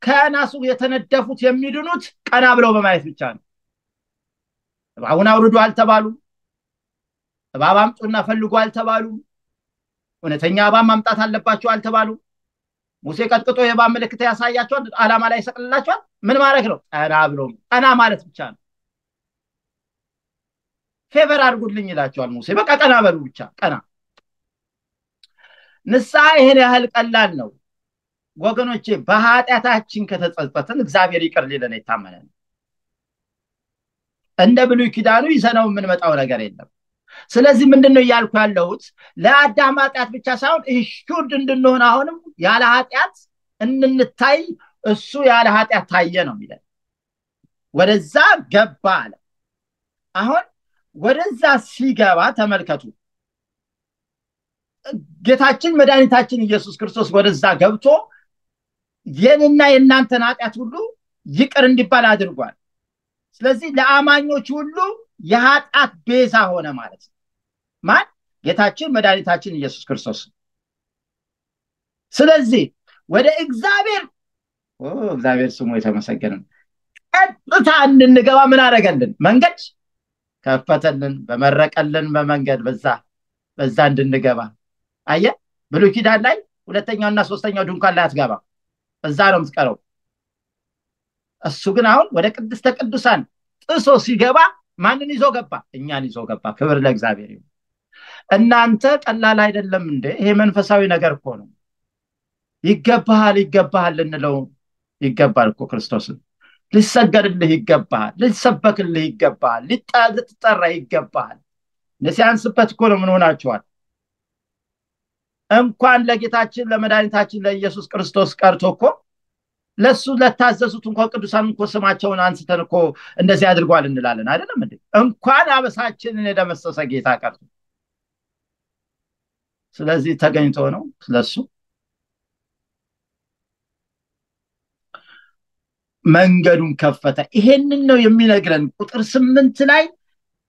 ከናሱ የተነደፉት የሚድኑት ቀና ብለው በማየት ብቻ ነው። እባቡን አውርዱ አልተባሉ እባብ አምጡና ፈልጉ አልተባሉ እውነተኛ እባብ ማምጣት አለባቸው አልተባሉ ሙሴ ቀጥቅጦ የእባብ ምልክት ያሳያቸዋል አላማ ላይ ይሰቅልላቸዋል። ምን ማድረግ ነው? ቀና ብሎ ቀና ማለት ብቻ ነው። ፌቨር አድርጉልኝ ይላቸዋል ሙሴ። በቃ ቀና በሉ ብቻ ቀና ንስሐ ይሄን ያህል ቀላል ነው። ወገኖቼ በኃጢአታችን ከተጸጸትን እግዚአብሔር ይቅር ሊለን የታመነ ነው እንደ ብሉይ ኪዳኑ ይዘነው የምንመጣው ነገር የለም ስለዚህ ምንድን ነው እያልኩ ያለሁት? ለአዳም ኃጢአት ብቻ ሳይሆን insured እንድንሆን አሁንም ያለ ኃጢአት እንንታይ እሱ ያለ ኃጢአት ታየ ነው የሚለን። ወደዛ ገባ አለ። አሁን ወደዛ ሲገባ ተመልከቱ። ጌታችን መድኃኒታችን ኢየሱስ ክርስቶስ ወደዛ ገብቶ የእኔንና የእናንተን ኃጢአት ሁሉ ይቅር እንዲባል አድርጓል። ስለዚህ ለአማኞች ሁሉ የኃጢአት ቤዛ ሆነ ማለት ነው። ማን? ጌታችን መድኃኒታችን ኢየሱስ ክርስቶስ። ስለዚህ ወደ እግዚአብሔር እግዚአብሔር ስሙ የተመሰገነ ቀጥታ እንድንገባ ምን አደረገልን? መንገድ ከፈተልን በመረቀልን በመንገድ በዛ በዛ እንድንገባ። አየ ብሉይ ኪዳን ላይ ሁለተኛውና ሶስተኛው ድንኳን ላይ አትገባ። እዛ ነው የምትቀረው። እሱ ግን አሁን ወደ ቅድስተ ቅዱሳን ጥሶ ሲገባ ማንን ይዞ ገባ? እኛን ይዞ ገባ። ክብር ለእግዚአብሔር ይሁን። እናንተ ቀላል አይደለም እንደ ይሄ መንፈሳዊ ነገር እኮ ነው። ይገባሃል ይገባሃል ልንለው ይገባል እኮ ክርስቶስን። ሊሰገድልህ ይገባሃል ሊሰበክልህ ይገባሃል ልትጠራ ይገባሃል። ሲያንስበት እኮ ነው ምን እንኳን ለጌታችን ለመድኃኒታችን ለኢየሱስ ክርስቶስ ቀርቶ እኮ ለሱ ለታዘዙት እንኳን ቅዱሳን እኮ ስማቸውን አንስተን እኮ እንደዚህ አድርጓል እንላለን። አይደለም እንዴ? እንኳን አበሳችንን የደመሰሰ ጌታ ቀርቶ። ስለዚህ ተገኝቶ ነው ስለሱ መንገዱን ከፈተ። ይሄንን ነው የሚነግረን። ቁጥር ስምንት ላይ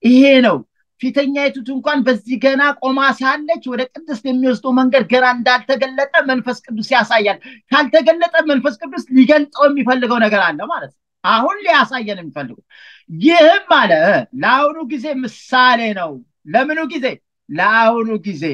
ይሄ ነው ፊተኛይቱ ድንኳን በዚህ ገና ቆማ ሳለች ወደ ቅድስት የሚወስደው መንገድ ገና እንዳልተገለጠ መንፈስ ቅዱስ ያሳያል። ካልተገለጠ መንፈስ ቅዱስ ሊገልጠው የሚፈልገው ነገር አለ ማለት ነው። አሁን ሊያሳየን የሚፈልገው ይህም አለ። ለአሁኑ ጊዜ ምሳሌ ነው። ለምኑ ጊዜ? ለአሁኑ ጊዜ።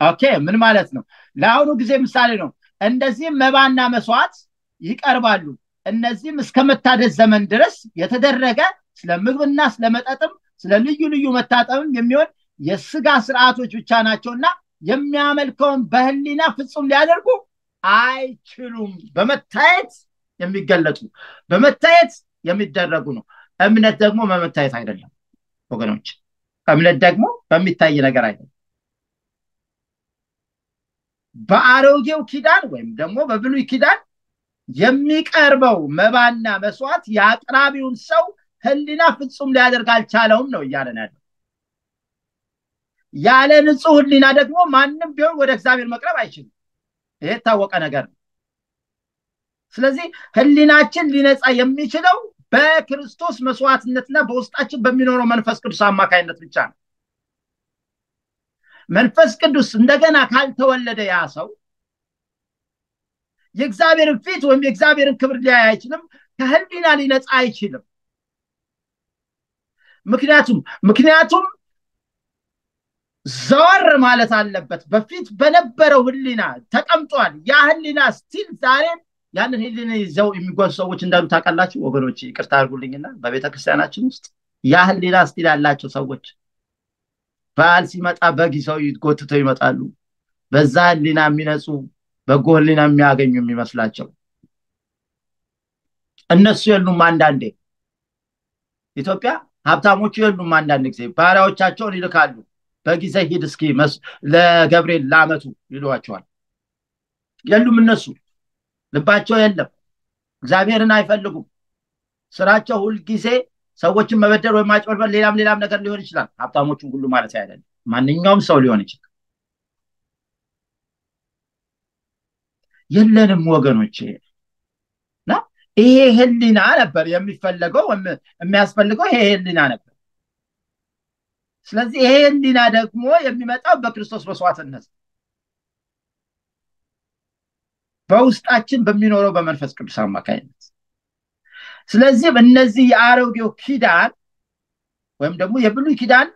okay ምን ማለት ነው? ለአሁኑ ጊዜ ምሳሌ ነው። እንደዚህም መባና መስዋዕት ይቀርባሉ። እነዚህም እስከ መታደስ ዘመን ድረስ የተደረገ ስለ ምግብና ስለ መጠጥም ስለ ልዩ ልዩ መታጠብም የሚሆን የስጋ ስርዓቶች ብቻ ናቸውና የሚያመልከውን በህሊና ፍጹም ሊያደርጉ አይችሉም። በመታየት የሚገለጡ በመታየት የሚደረጉ ነው። እምነት ደግሞ በመታየት አይደለም ወገኖች። እምነት ደግሞ በሚታይ ነገር አይደለም። በአሮጌው ኪዳን ወይም ደግሞ በብሉይ ኪዳን የሚቀርበው መባና መስዋዕት የአቅራቢውን ሰው ህሊና ፍጹም ሊያደርግ አልቻለውም ነው እያለን ያለው። ያለ ንጹህ ህሊና ደግሞ ማንም ቢሆን ወደ እግዚአብሔር መቅረብ አይችልም። ይሄ የታወቀ ነገር ነው። ስለዚህ ህሊናችን ሊነጻ የሚችለው በክርስቶስ መስዋዕትነትና በውስጣችን በሚኖረው መንፈስ ቅዱስ አማካኝነት ብቻ ነው። መንፈስ ቅዱስ እንደገና ካልተወለደ ያ ሰው የእግዚአብሔርን ፊት ወይም የእግዚአብሔርን ክብር ሊያይ አይችልም ከህሊና ሊነጻ አይችልም ምክንያቱም ምክንያቱም ዘወር ማለት አለበት። በፊት በነበረው ህሊና ተቀምጧል። ያ ህሊና still ዛሬም ያንን ህሊና ይዘው የሚጓዙ ሰዎች እንዳሉ ታውቃላችሁ? ወገኖች ይቅርታ አድርጉልኝና በቤተ ክርስቲያናችን ውስጥ ያ ህሊና still ያላቸው ሰዎች በዓል ሲመጣ በግ ይዘው ጎትተው ይመጣሉ። በዛ ህሊና የሚነጹ በጎ ህሊና የሚያገኙ የሚመስላቸው እነሱ የሉም አንዳንዴ። ኢትዮጵያ ሀብታሞቹ የሉም አንዳንድ ጊዜ። ባሪያዎቻቸውን ይልካሉ። በጊዜ ሂድ እስኪ ለገብርኤል ለአመቱ ይሏቸዋል የሉም እነሱ። ልባቸው የለም። እግዚአብሔርን አይፈልጉም። ስራቸው ሁልጊዜ ሰዎችን መበደር ወይም ማጭበርበር ሌላም ሌላም ነገር ሊሆን ይችላል። ሀብታሞቹን ሁሉ ማለት አይደለም። ማንኛውም ሰው ሊሆን ይችላል። የለንም ወገኖች እና ይሄ ህሊና ነበር የሚፈለገው የሚያስፈልገው ይሄ ህሊና ነበር። ስለዚህ ይሄ ህሊና ደግሞ የሚመጣው በክርስቶስ መስዋዕትነት በውስጣችን በሚኖረው በመንፈስ ቅዱስ አማካኝነት። ስለዚህም እነዚህ የአሮጌው ኪዳን ወይም ደግሞ የብሉይ ኪዳን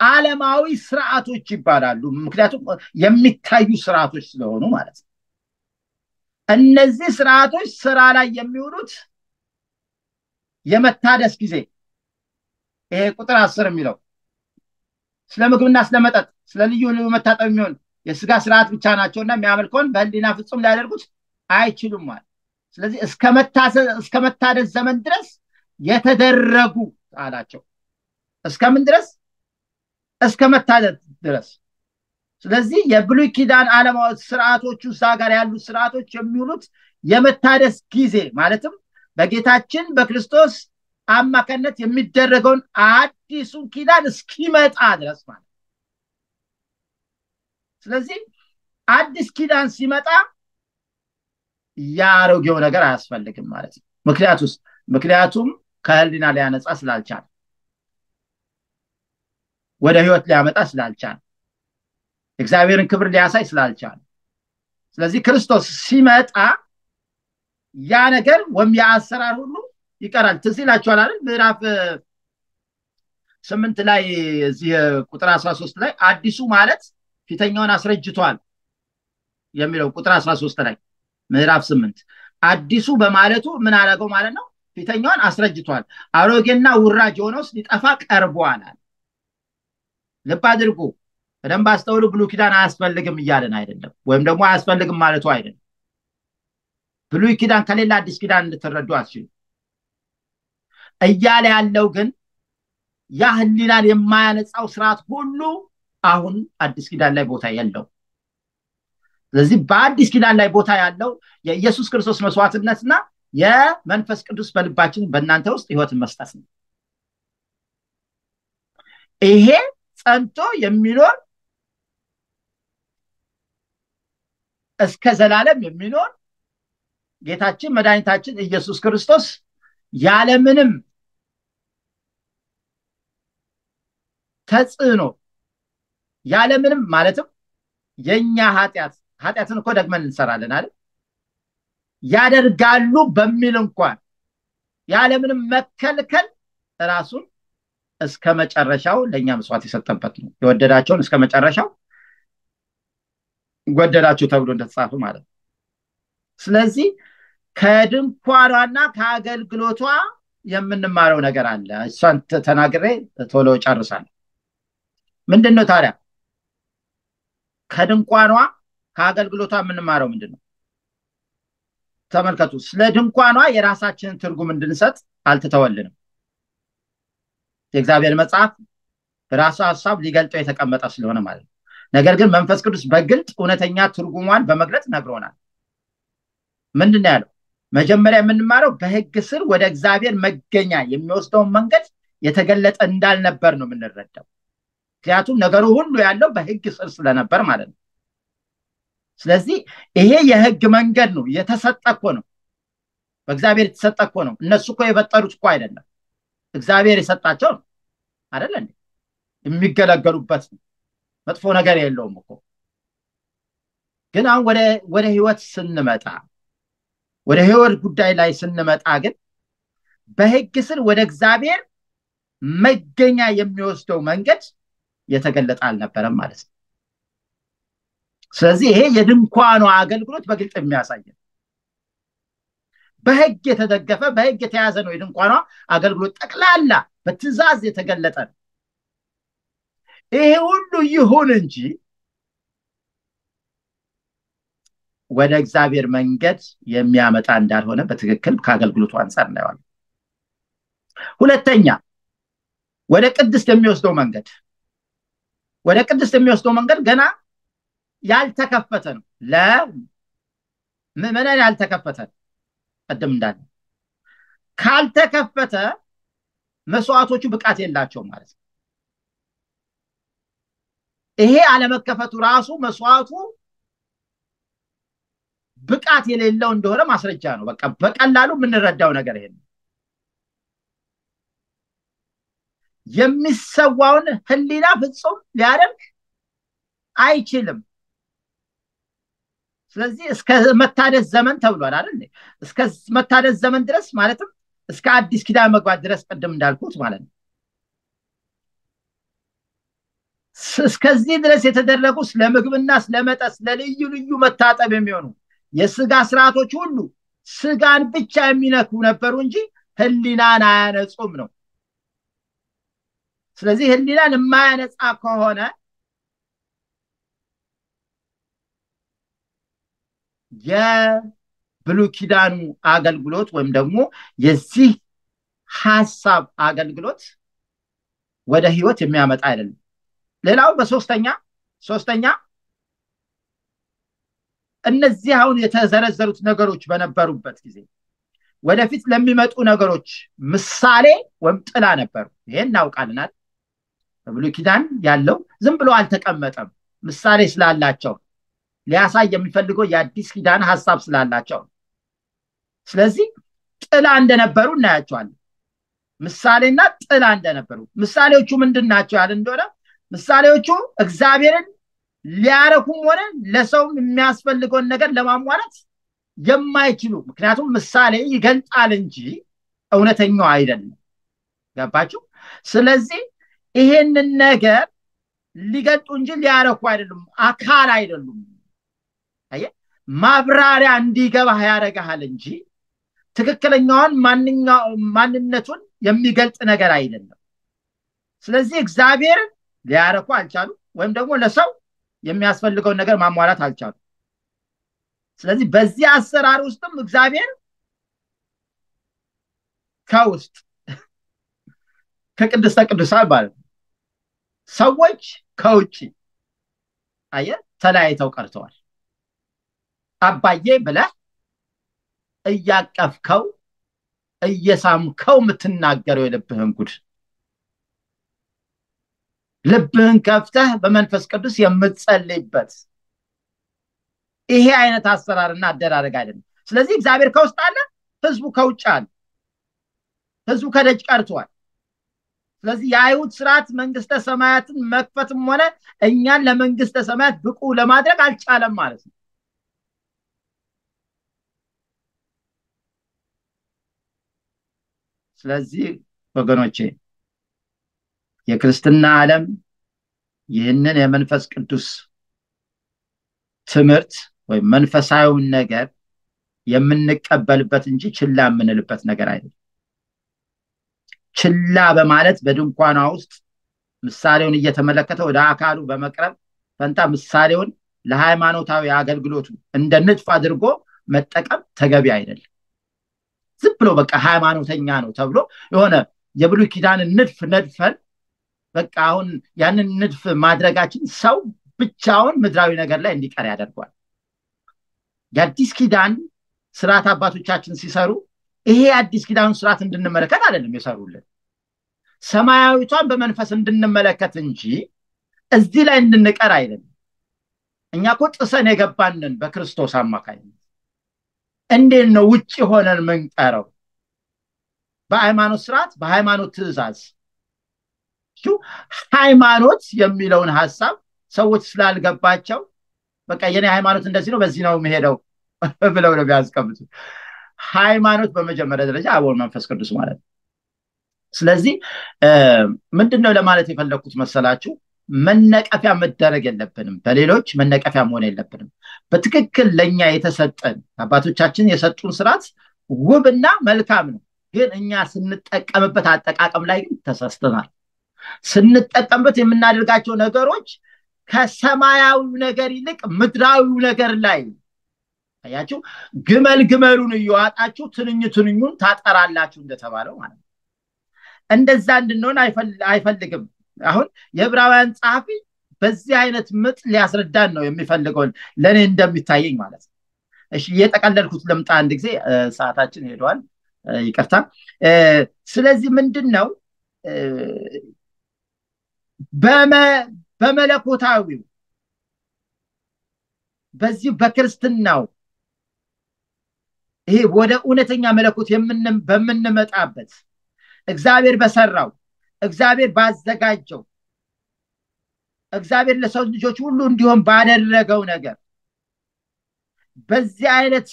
አለማዊ ስርዓቶች ይባላሉ። ምክንያቱም የሚታዩ ስርዓቶች ስለሆኑ ማለት ነው እነዚህ ስርዓቶች ስራ ላይ የሚውሉት የመታደስ ጊዜ። ይሄ ቁጥር አስር የሚለው ስለ ምግብና ስለ መጠጥ ስለ ልዩ ልዩ መታጠብ የሚሆን የስጋ ስርዓት ብቻ ናቸውና የሚያመልከውን በህሊና ፍጹም ሊያደርጉት አይችሉም ስለዚህ እስከ መታደስ ዘመን ድረስ የተደረጉ አላቸው። እስከምን ድረስ? እስከ መታደስ ድረስ ስለዚህ የብሉይ ኪዳን አለማዊ ስርዓቶቹ እዛ ጋር ያሉት ስርዓቶች የሚውሉት የመታደስ ጊዜ ማለትም በጌታችን በክርስቶስ አማካነት የሚደረገውን አዲሱን ኪዳን እስኪመጣ ድረስ ማለት ስለዚህ አዲስ ኪዳን ሲመጣ የአሮጌው ነገር አያስፈልግም ማለት ነው። ምክንያቱስ? ምክንያቱም ከህሊና ሊያነጻ ስላልቻለ ወደ ህይወት ሊያመጣ ስላልቻለ እግዚአብሔርን ክብር ሊያሳይ ስላልቻለ። ስለዚህ ክርስቶስ ሲመጣ ያ ነገር ወይም የአሰራር ሁሉ ይቀራል። ትዝ ይላችኋል አይደል? ምዕራፍ ስምንት ላይ እዚህ ቁጥር አስራ ሶስት ላይ አዲሱ ማለት ፊተኛውን አስረጅቷል የሚለው ቁጥር አስራ ሶስት ላይ ምዕራፍ ስምንት አዲሱ በማለቱ ምን አደረገው ማለት ነው? ፊተኛውን አስረጅቷል። አሮጌና ውራጅ የሆነውስ ሊጠፋ ቀርቧል ልብ አድርጉ በደንብ አስተውሉ ብሉ ኪዳን አያስፈልግም እያለን አይደለም። ወይም ደግሞ አያስፈልግም ማለቱ አይደለም። ብሉይ ኪዳን ከሌላ አዲስ ኪዳን እንድትረዱ አትችሉ እያለ ያለው ግን ያ ህሊናን የማያነጻው ስርዓት ሁሉ አሁን አዲስ ኪዳን ላይ ቦታ የለው ስለዚህ በአዲስ ኪዳን ላይ ቦታ ያለው የኢየሱስ ክርስቶስ መስዋዕትነትና የመንፈስ ቅዱስ በልባችን በእናንተ ውስጥ ህይወትን መስጠት ነው። ይሄ ጸንቶ የሚኖር እስከ ዘላለም የሚኖር ጌታችን መድኃኒታችን ኢየሱስ ክርስቶስ ያለምንም ተጽዕኖ ያለምንም ማለትም የኛ ኃጢአት ኃጢአትን እኮ ደግመን እንሰራለን አይደል? ያደርጋሉ በሚል እንኳን ያለምንም መከልከል ራሱን እስከ መጨረሻው ለእኛ መስዋዕት የሰጠበት ነው። የወደዳቸውን እስከ መጨረሻው ወደዳቸው ተብሎ እንደተጻፈ ማለት ነው። ስለዚህ ከድንኳኗና ከአገልግሎቷ የምንማረው ነገር አለ። እሷን ተናግሬ ቶሎ ጨርሳል ምንድን ነው ታዲያ? ከድንኳኗ ከአገልግሎቷ የምንማረው ምንድን ነው ተመልከቱ ስለ ድንኳኗ የራሳችንን ትርጉም እንድንሰጥ አልትተወልንም የእግዚአብሔር መጽሐፍ በራሱ ሀሳብ ሊገልጠው የተቀመጠ ስለሆነ ማለት ነው ነገር ግን መንፈስ ቅዱስ በግልጥ እውነተኛ ትርጉሟን በመግለጽ ነግሮናል። ምንድን ያለው? መጀመሪያ የምንማረው በህግ ስር ወደ እግዚአብሔር መገኛ የሚወስደውን መንገድ የተገለጠ እንዳልነበር ነው የምንረዳው። ምክንያቱም ነገሩ ሁሉ ያለው በህግ ስር ስለነበር ማለት ነው። ስለዚህ ይሄ የህግ መንገድ ነው። የተሰጠ እኮ ነው። በእግዚአብሔር የተሰጠ እኮ ነው። እነሱ እኮ የፈጠሩት እኮ አይደለም። እግዚአብሔር የሰጣቸው ነው። እንዴ? የሚገለገሉበት ነው መጥፎ ነገር የለውም እኮ። ግን አሁን ወደ ህይወት ስንመጣ ወደ ህይወት ጉዳይ ላይ ስንመጣ ግን በህግ ስር ወደ እግዚአብሔር መገኛ የሚወስደው መንገድ የተገለጠ አልነበረም ማለት ነው። ስለዚህ ይሄ የድንኳኗ አገልግሎት በግልጽ የሚያሳይ በህግ የተደገፈ በህግ የተያዘ ነው የድንኳኗ አገልግሎት ጠቅላላ በትእዛዝ የተገለጠ ነው ይሄ ሁሉ ይሁን እንጂ ወደ እግዚአብሔር መንገድ የሚያመጣ እንዳልሆነ በትክክል ከአገልግሎቱ አንጻር እናየዋለን። ሁለተኛ ወደ ቅድስት የሚወስደው መንገድ። ወደ ቅድስት የሚወስደው መንገድ ገና ያልተከፈተ ነው። ለምዕመናን ያልተከፈተ ነው። እንዳለ ካልተከፈተ መስዋዕቶቹ ብቃት የላቸውም ማለት ነው ይሄ አለመከፈቱ ራሱ መስዋዕቱ ብቃት የሌለው እንደሆነ ማስረጃ ነው። በቃ በቀላሉ የምንረዳው ነገር ይሄ የሚሰዋውን ህሊና ፍጹም ሊያደርግ አይችልም። ስለዚህ እስከ መታደስ ዘመን ተብሏል አይደል? እስከ መታደስ ዘመን ድረስ ማለትም እስከ አዲስ ኪዳን መግባት ድረስ ቅድም እንዳልኩት ማለት ነው እስከዚህ ድረስ የተደረጉ ስለ ምግብና ስለ መጠጥ ስለ ልዩ ልዩ መታጠብ የሚሆኑ የስጋ ስርዓቶች ሁሉ ስጋን ብቻ የሚነኩ ነበሩ እንጂ ህሊናን አያነጹም ነው። ስለዚህ ህሊናን የማያነጻ ከሆነ የብሉ ኪዳኑ አገልግሎት ወይም ደግሞ የዚህ ሀሳብ አገልግሎት ወደ ህይወት የሚያመጣ አይደለም ሌላው በሶስተኛ ሶስተኛ እነዚህ አሁን የተዘረዘሩት ነገሮች በነበሩበት ጊዜ ወደፊት ለሚመጡ ነገሮች ምሳሌ ወይም ጥላ ነበሩ። ይሄን እናውቃልናል በብሉ ኪዳን ያለው ዝም ብሎ አልተቀመጠም። ምሳሌ ስላላቸው ሊያሳይ የሚፈልገው የአዲስ ኪዳን ሀሳብ ስላላቸው ስለዚህ ጥላ እንደነበሩ እናያቸዋለን። ምሳሌና ጥላ እንደነበሩ። ምሳሌዎቹ ምንድን ናቸው ያል እንደሆነ ምሳሌዎቹ እግዚአብሔርን ሊያረኩም ሆነ ለሰውም የሚያስፈልገውን ነገር ለማሟላት የማይችሉ ምክንያቱም ምሳሌ ይገልጣል እንጂ እውነተኛው አይደለም። ገባችሁ? ስለዚህ ይሄንን ነገር ሊገልጡ እንጂ ሊያረኩ አይደሉም አካል አይደሉም። ማብራሪያ እንዲገባ ያደረግሃል እንጂ ትክክለኛውን ማንነቱን የሚገልጥ ነገር አይደለም። ስለዚህ እግዚአብሔርን ሊያረኩ አልቻሉ ወይም ደግሞ ለሰው የሚያስፈልገውን ነገር ማሟላት አልቻሉ ስለዚህ በዚህ አሰራር ውስጥም እግዚአብሔር ከውስጥ ከቅድስተ ቅዱሳን ማለት ነው። ሰዎች ከውጭ አየ ተለያይተው ቀርተዋል። አባዬ ብለህ እያቀፍከው እየሳምከው የምትናገረው የልብህን ጉድ ልብህን ከፍተህ በመንፈስ ቅዱስ የምትጸልይበት። ይሄ አይነት አሰራርና አደራረግ አይደለም። ስለዚህ እግዚአብሔር ከውስጥ አለ ህዝቡ ከውጭ አለ። ህዝቡ ከደጅ ቀርቷል። ስለዚህ የአይሁድ ስርዓት መንግስተ ሰማያትን መክፈትም ሆነ እኛን ለመንግስተ ሰማያት ብቁ ለማድረግ አልቻለም ማለት ነው። ስለዚህ ወገኖቼ የክርስትና ዓለም ይህንን የመንፈስ ቅዱስ ትምህርት ወይም መንፈሳዊውን ነገር የምንቀበልበት እንጂ ችላ የምንልበት ነገር አይደለም። ችላ በማለት በድንኳኗ ውስጥ ምሳሌውን እየተመለከተ ወደ አካሉ በመቅረብ ፈንታ ምሳሌውን ለሃይማኖታዊ አገልግሎቱ እንደ ንድፍ አድርጎ መጠቀም ተገቢ አይደለም። ዝም ብሎ በቃ ሃይማኖተኛ ነው ተብሎ የሆነ የብሉይ ኪዳንን ንድፍ ነድፈን በቃ አሁን ያንን ንድፍ ማድረጋችን ሰው ብቻውን ምድራዊ ነገር ላይ እንዲቀር ያደርጓል የአዲስ ኪዳን ስርዓት አባቶቻችን ሲሰሩ ይሄ የአዲስ ኪዳኑን ስርዓት እንድንመለከት አይደለም የሰሩልን ሰማያዊቷን በመንፈስ እንድንመለከት እንጂ እዚህ ላይ እንድንቀር አይደለም እኛ እኮ ጥሰን የገባንን በክርስቶስ አማካኝነት እንዴት ነው ውጭ ሆነን ምንቀረው? በሃይማኖት ስርዓት፣ በሃይማኖት ትእዛዝ። ሃይማኖት የሚለውን ሀሳብ ሰዎች ስላልገባቸው በቃ የኔ ሃይማኖት እንደዚህ ነው፣ በዚህ ነው የምሄደው ብለው ነው የሚያስቀምጡ። ሃይማኖት በመጀመሪያ ደረጃ ወልድ መንፈስ ቅዱስ ማለት ነው። ስለዚህ ምንድን ነው ለማለት የፈለግኩት መሰላችሁ? መነቀፊያ መደረግ የለብንም። በሌሎች መነቀፊያ መሆን የለብንም። በትክክል ለእኛ የተሰጠን አባቶቻችን የሰጡን ስርዓት ውብና መልካም ነው። ግን እኛ ስንጠቀምበት አጠቃቀም ላይ ግን ተሳስተናል። ስንጠቀምበት የምናደርጋቸው ነገሮች ከሰማያዊው ነገር ይልቅ ምድራዊው ነገር ላይ አያችሁ፣ ግመል ግመሉን እየዋጣችሁ ትንኝ ትንኙን ታጠራላችሁ እንደተባለው ማለት ነው። እንደዛ እንድንሆን አይፈልግም። አሁን የዕብራውያን ጸሐፊ በዚህ አይነት ምጥ ሊያስረዳን ነው የሚፈልገውን ለእኔ እንደሚታየኝ ማለት ነው። እሺ እየጠቀለልኩት ልምጣ። አንድ ጊዜ ሰዓታችን ሄደዋል፣ ይቅርታ። ስለዚህ ምንድን ነው በመለኮታዊው በዚህ በክርስትናው ይሄ ወደ እውነተኛ መለኮት በምንመጣበት እግዚአብሔር በሰራው እግዚአብሔር ባዘጋጀው እግዚአብሔር ለሰው ልጆች ሁሉ እንዲሆን ባደረገው ነገር በዚህ አይነት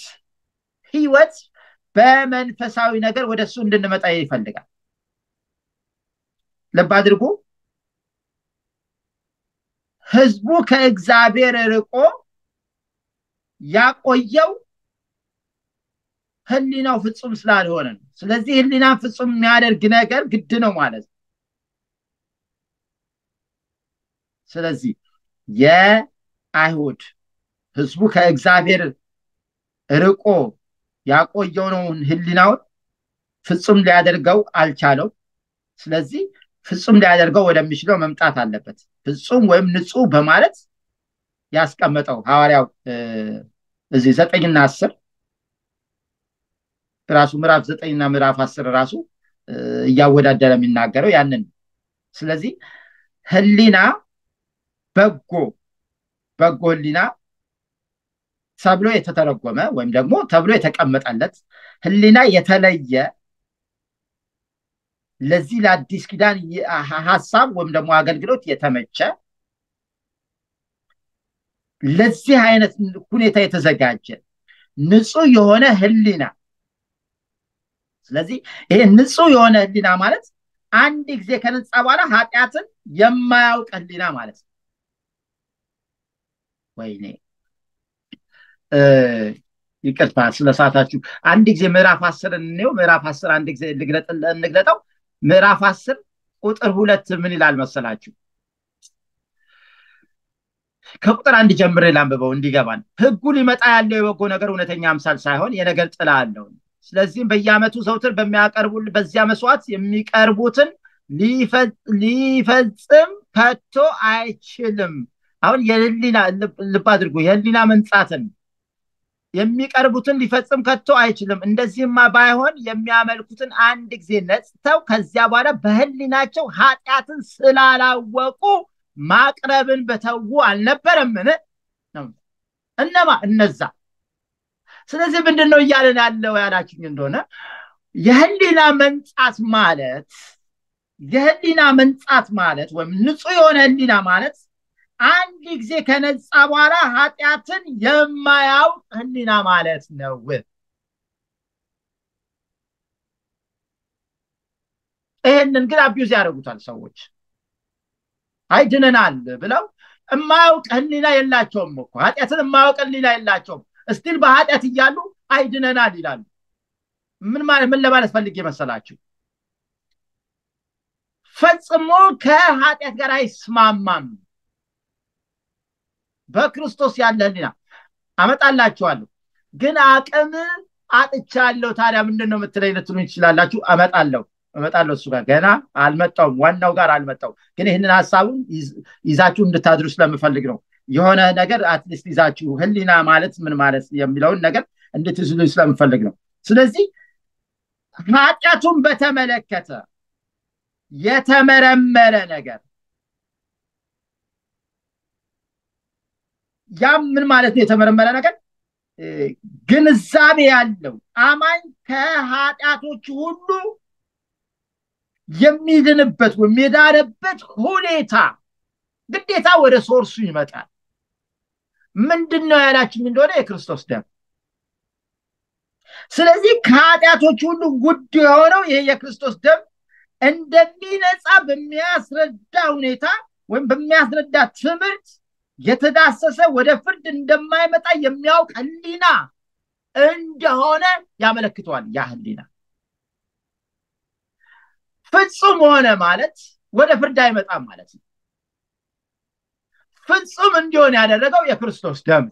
ህይወት በመንፈሳዊ ነገር ወደ እሱ እንድንመጣ ይፈልጋል። ልብ አድርጉ። ህዝቡ ከእግዚአብሔር ርቆ ያቆየው ህሊናው ፍጹም ስላልሆነ ነው። ስለዚህ ህሊናን ፍጹም የሚያደርግ ነገር ግድ ነው ማለት ነው። ስለዚህ የአይሁድ ህዝቡ ከእግዚአብሔር ርቆ ያቆየውን ህሊናውን ፍጹም ሊያደርገው አልቻለው። ስለዚህ ፍጹም ሊያደርገው ወደሚችለው መምጣት አለበት። ፍጹም ወይም ንጹህ በማለት ያስቀመጠው ሐዋርያው እዚህ ዘጠኝና አስር ራሱ ምዕራፍ ዘጠኝና ምዕራፍ አስር ራሱ እያወዳደረ የሚናገረው ያንን ስለዚህ ህሊና በጎ በጎ ህሊና ተብሎ የተተረጎመ ወይም ደግሞ ተብሎ የተቀመጠለት ህሊና የተለየ ለዚህ ለአዲስ ኪዳን ሀሳብ ወይም ደግሞ አገልግሎት የተመቸ ለዚህ አይነት ሁኔታ የተዘጋጀ ንጹህ የሆነ ህሊና ስለዚህ ይሄ ንጹህ የሆነ ህሊና ማለት አንድ ጊዜ ከነጻ በኋላ ኃጢአትን የማያውቅ ህሊና ማለት ነው። ወይኔ ይቅርታ ስለ አንድ ጊዜ ምዕራፍ አስር እንየው። ምዕራፍ አስር አንድ ጊዜ እንግለጠው። ምዕራፍ አስር ቁጥር ሁለት ምን ይላል መሰላችሁ? ከቁጥር አንድ ጀምሬ ላንብበው እንዲገባን። ህጉ ሊመጣ ያለው የበጎ ነገር እውነተኛ አምሳል ሳይሆን የነገር ጥላ አለው። ስለዚህም በየዓመቱ ዘውትር በሚያቀርቡ በዚያ መስዋዕት የሚቀርቡትን ሊፈጽም ከቶ አይችልም። አሁን የህሊና ልብ አድርጉ፣ የህሊና መንጻትን የሚቀርቡትን ሊፈጽም ከቶ አይችልም። እንደዚህማ ባይሆን የሚያመልኩትን አንድ ጊዜ ነጽተው ከዚያ በኋላ በህሊናቸው ኃጢአትን ስላላወቁ ማቅረብን በተዉ አልነበረምን? እነማ እነዛ ስለዚህ ምንድን ነው እያለን ያለው ያላችኝ እንደሆነ የህሊና መንጻት ማለት የህሊና መንጻት ማለት ወይም ንጹህ የሆነ ህሊና ማለት አንድ ጊዜ ከነጻ በኋላ ኃጢአትን የማያውቅ ህሊና ማለት ነው። ይህንን ግን አቢዩዝ ያደርጉታል ሰዎች። አይ ድነናል ብለው የማያውቅ ህሊና የላቸውም እኮ ኃጢአትን የማያውቅ ህሊና የላቸውም። እስቲል በኃጢአት እያሉ አይድነናል ይላሉ። ምን ምን ለማለት ፈልጌ መሰላችሁ? ፈጽሞ ከኃጢአት ጋር አይስማማም። በክርስቶስ ያለ ህሊና አመጣላችኋለሁ፣ ግን አቅም አጥቻለሁ። ታዲያ ምንድን ነው የምትለኝ ልትሉኝ ትችላላችሁ። አመጣለሁ እመጣለሁ እሱ ጋር ገና አልመጣውም፣ ዋናው ጋር አልመጣውም። ግን ይህንን ሀሳቡን ይዛችሁ እንድታድሩ ስለምፈልግ ነው። የሆነ ነገር at least ይዛችሁ ህሊና ማለት ምን ማለት የሚለውን ነገር እንድትይዙ ስለምፈልግ ነው። ስለዚህ ኃጢአቱን በተመለከተ የተመረመረ ነገር ያም ምን ማለት ነው? የተመረመረ ነገር ግንዛቤ ያለው አማኝ ከኃጢአቶች ሁሉ የሚድንበት ወይም የዳነበት ሁኔታ ግዴታ ወደ ሶርሱ ይመጣል። ምንድን ነው ያላችን እንደሆነ የክርስቶስ ደም። ስለዚህ ከኃጢአቶች ሁሉ ውድ የሆነው ይሄ የክርስቶስ ደም እንደሚነጻ በሚያስረዳ ሁኔታ ወይም በሚያስረዳ ትምህርት የተዳሰሰ ወደ ፍርድ እንደማይመጣ የሚያውቅ ህሊና እንደሆነ ያመለክተዋል። ያ ህሊና ፍጹም ሆነ ማለት ወደ ፍርድ አይመጣም ማለት ነው። ፍጹም እንዲሆን ያደረገው የክርስቶስ ደም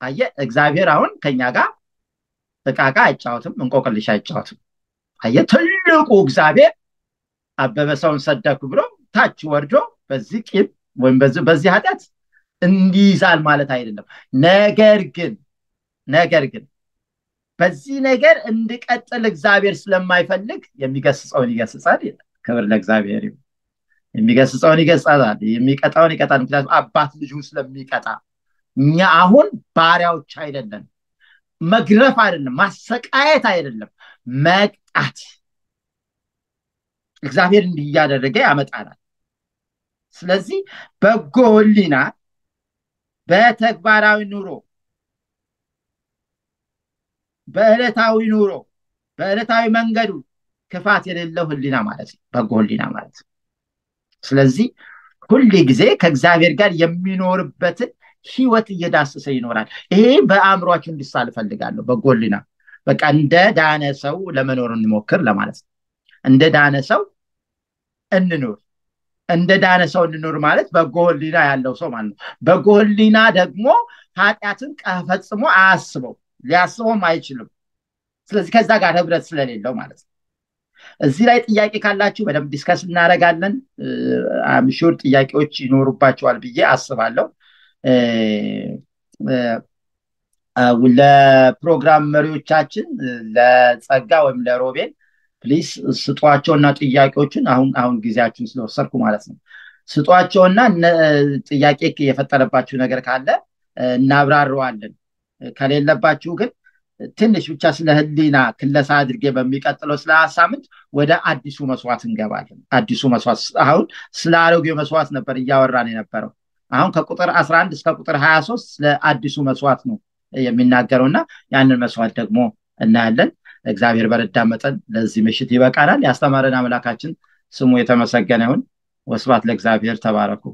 አየ። እግዚአብሔር አሁን ከኛ ጋር እቃቃ አይጫወትም፣ እንቆቅልሽ አይጫወትም። አየ ትልቁ እግዚአብሔር አበበ ሰውን ሰደኩ ብሎ ታች ወርዶ በዚህ ቂም ወይም በዚህ ኃጢአት እንዲይዛል ማለት አይደለም። ነገር ግን ነገር ግን በዚህ ነገር እንድቀጥል እግዚአብሔር ስለማይፈልግ የሚገስጸውን ይገስጻል። ክብር ለእግዚአብሔር ይሁን። የሚገስጸውን ይገስጻል፣ የሚቀጣውን ይቀጣል። ምክንያቱም አባት ልጁን ስለሚቀጣ እኛ አሁን ባሪያዎች አይደለን። መግረፍ አይደለም፣ ማሰቃየት አይደለም፣ መቅጣት እግዚአብሔር እንዲህ እያደረገ ያመጣናል። ስለዚህ በጎ ህሊና በተግባራዊ ኑሮ በዕለታዊ ኑሮ በዕለታዊ መንገዱ ክፋት የሌለው ህሊና ማለት ነው፣ በጎ ህሊና ማለት ነው። ስለዚህ ሁል ጊዜ ከእግዚአብሔር ጋር የሚኖርበትን ህይወት እየዳሰሰ ይኖራል። ይሄ በአእምሯችሁ እንዲሳል እፈልጋለሁ። በጎ ህሊና በቃ እንደ ዳነ ሰው ለመኖር እንሞክር ለማለት ነው። እንደ ዳነ ሰው እንኑር። እንደ ዳነ ሰው እንኑር ማለት በጎ ህሊና ያለው ሰው ማለት ነው። በጎ ህሊና ደግሞ ኃጢአትን ፈጽሞ አያስበው ሊያስበውም አይችልም። ስለዚህ ከዛ ጋር ህብረት ስለሌለው ማለት ነው። እዚህ ላይ ጥያቄ ካላችሁ በደንብ discuss እናደርጋለን። I'm sure ጥያቄዎች ይኖሩባቸዋል ብዬ አስባለሁ። ለፕሮግራም መሪዎቻችን ለጸጋ ወይም ለሮቤል please ስጧቸውና ጥያቄዎችን አሁን አሁን ጊዜያችሁን ስለወሰድኩ ማለት ነው ስጧቸውና ጥያቄ የፈጠረባችሁ ነገር ካለ እናብራረዋለን። ከሌለባችሁ ግን ትንሽ ብቻ ስለ ህሊና ክለሳ አድርጌ በሚቀጥለው ስለ ሳምንት ወደ አዲሱ መስዋዕት እንገባለን። አዲሱ መስዋዕት አሁን ስለ አሮጌው መስዋዕት ነበር እያወራን የነበረው። አሁን ከቁጥር 11 እስከ ቁጥር 23 ስለ አዲሱ መስዋዕት ነው የሚናገረው እና ያንን መስዋዕት ደግሞ እናያለን። እግዚአብሔር በረዳ መጠን ለዚህ ምሽት ይበቃናል። ያስተማረን አምላካችን ስሙ የተመሰገነ ይሁን። ወስብሐት ለእግዚአብሔር። ተባረኩ።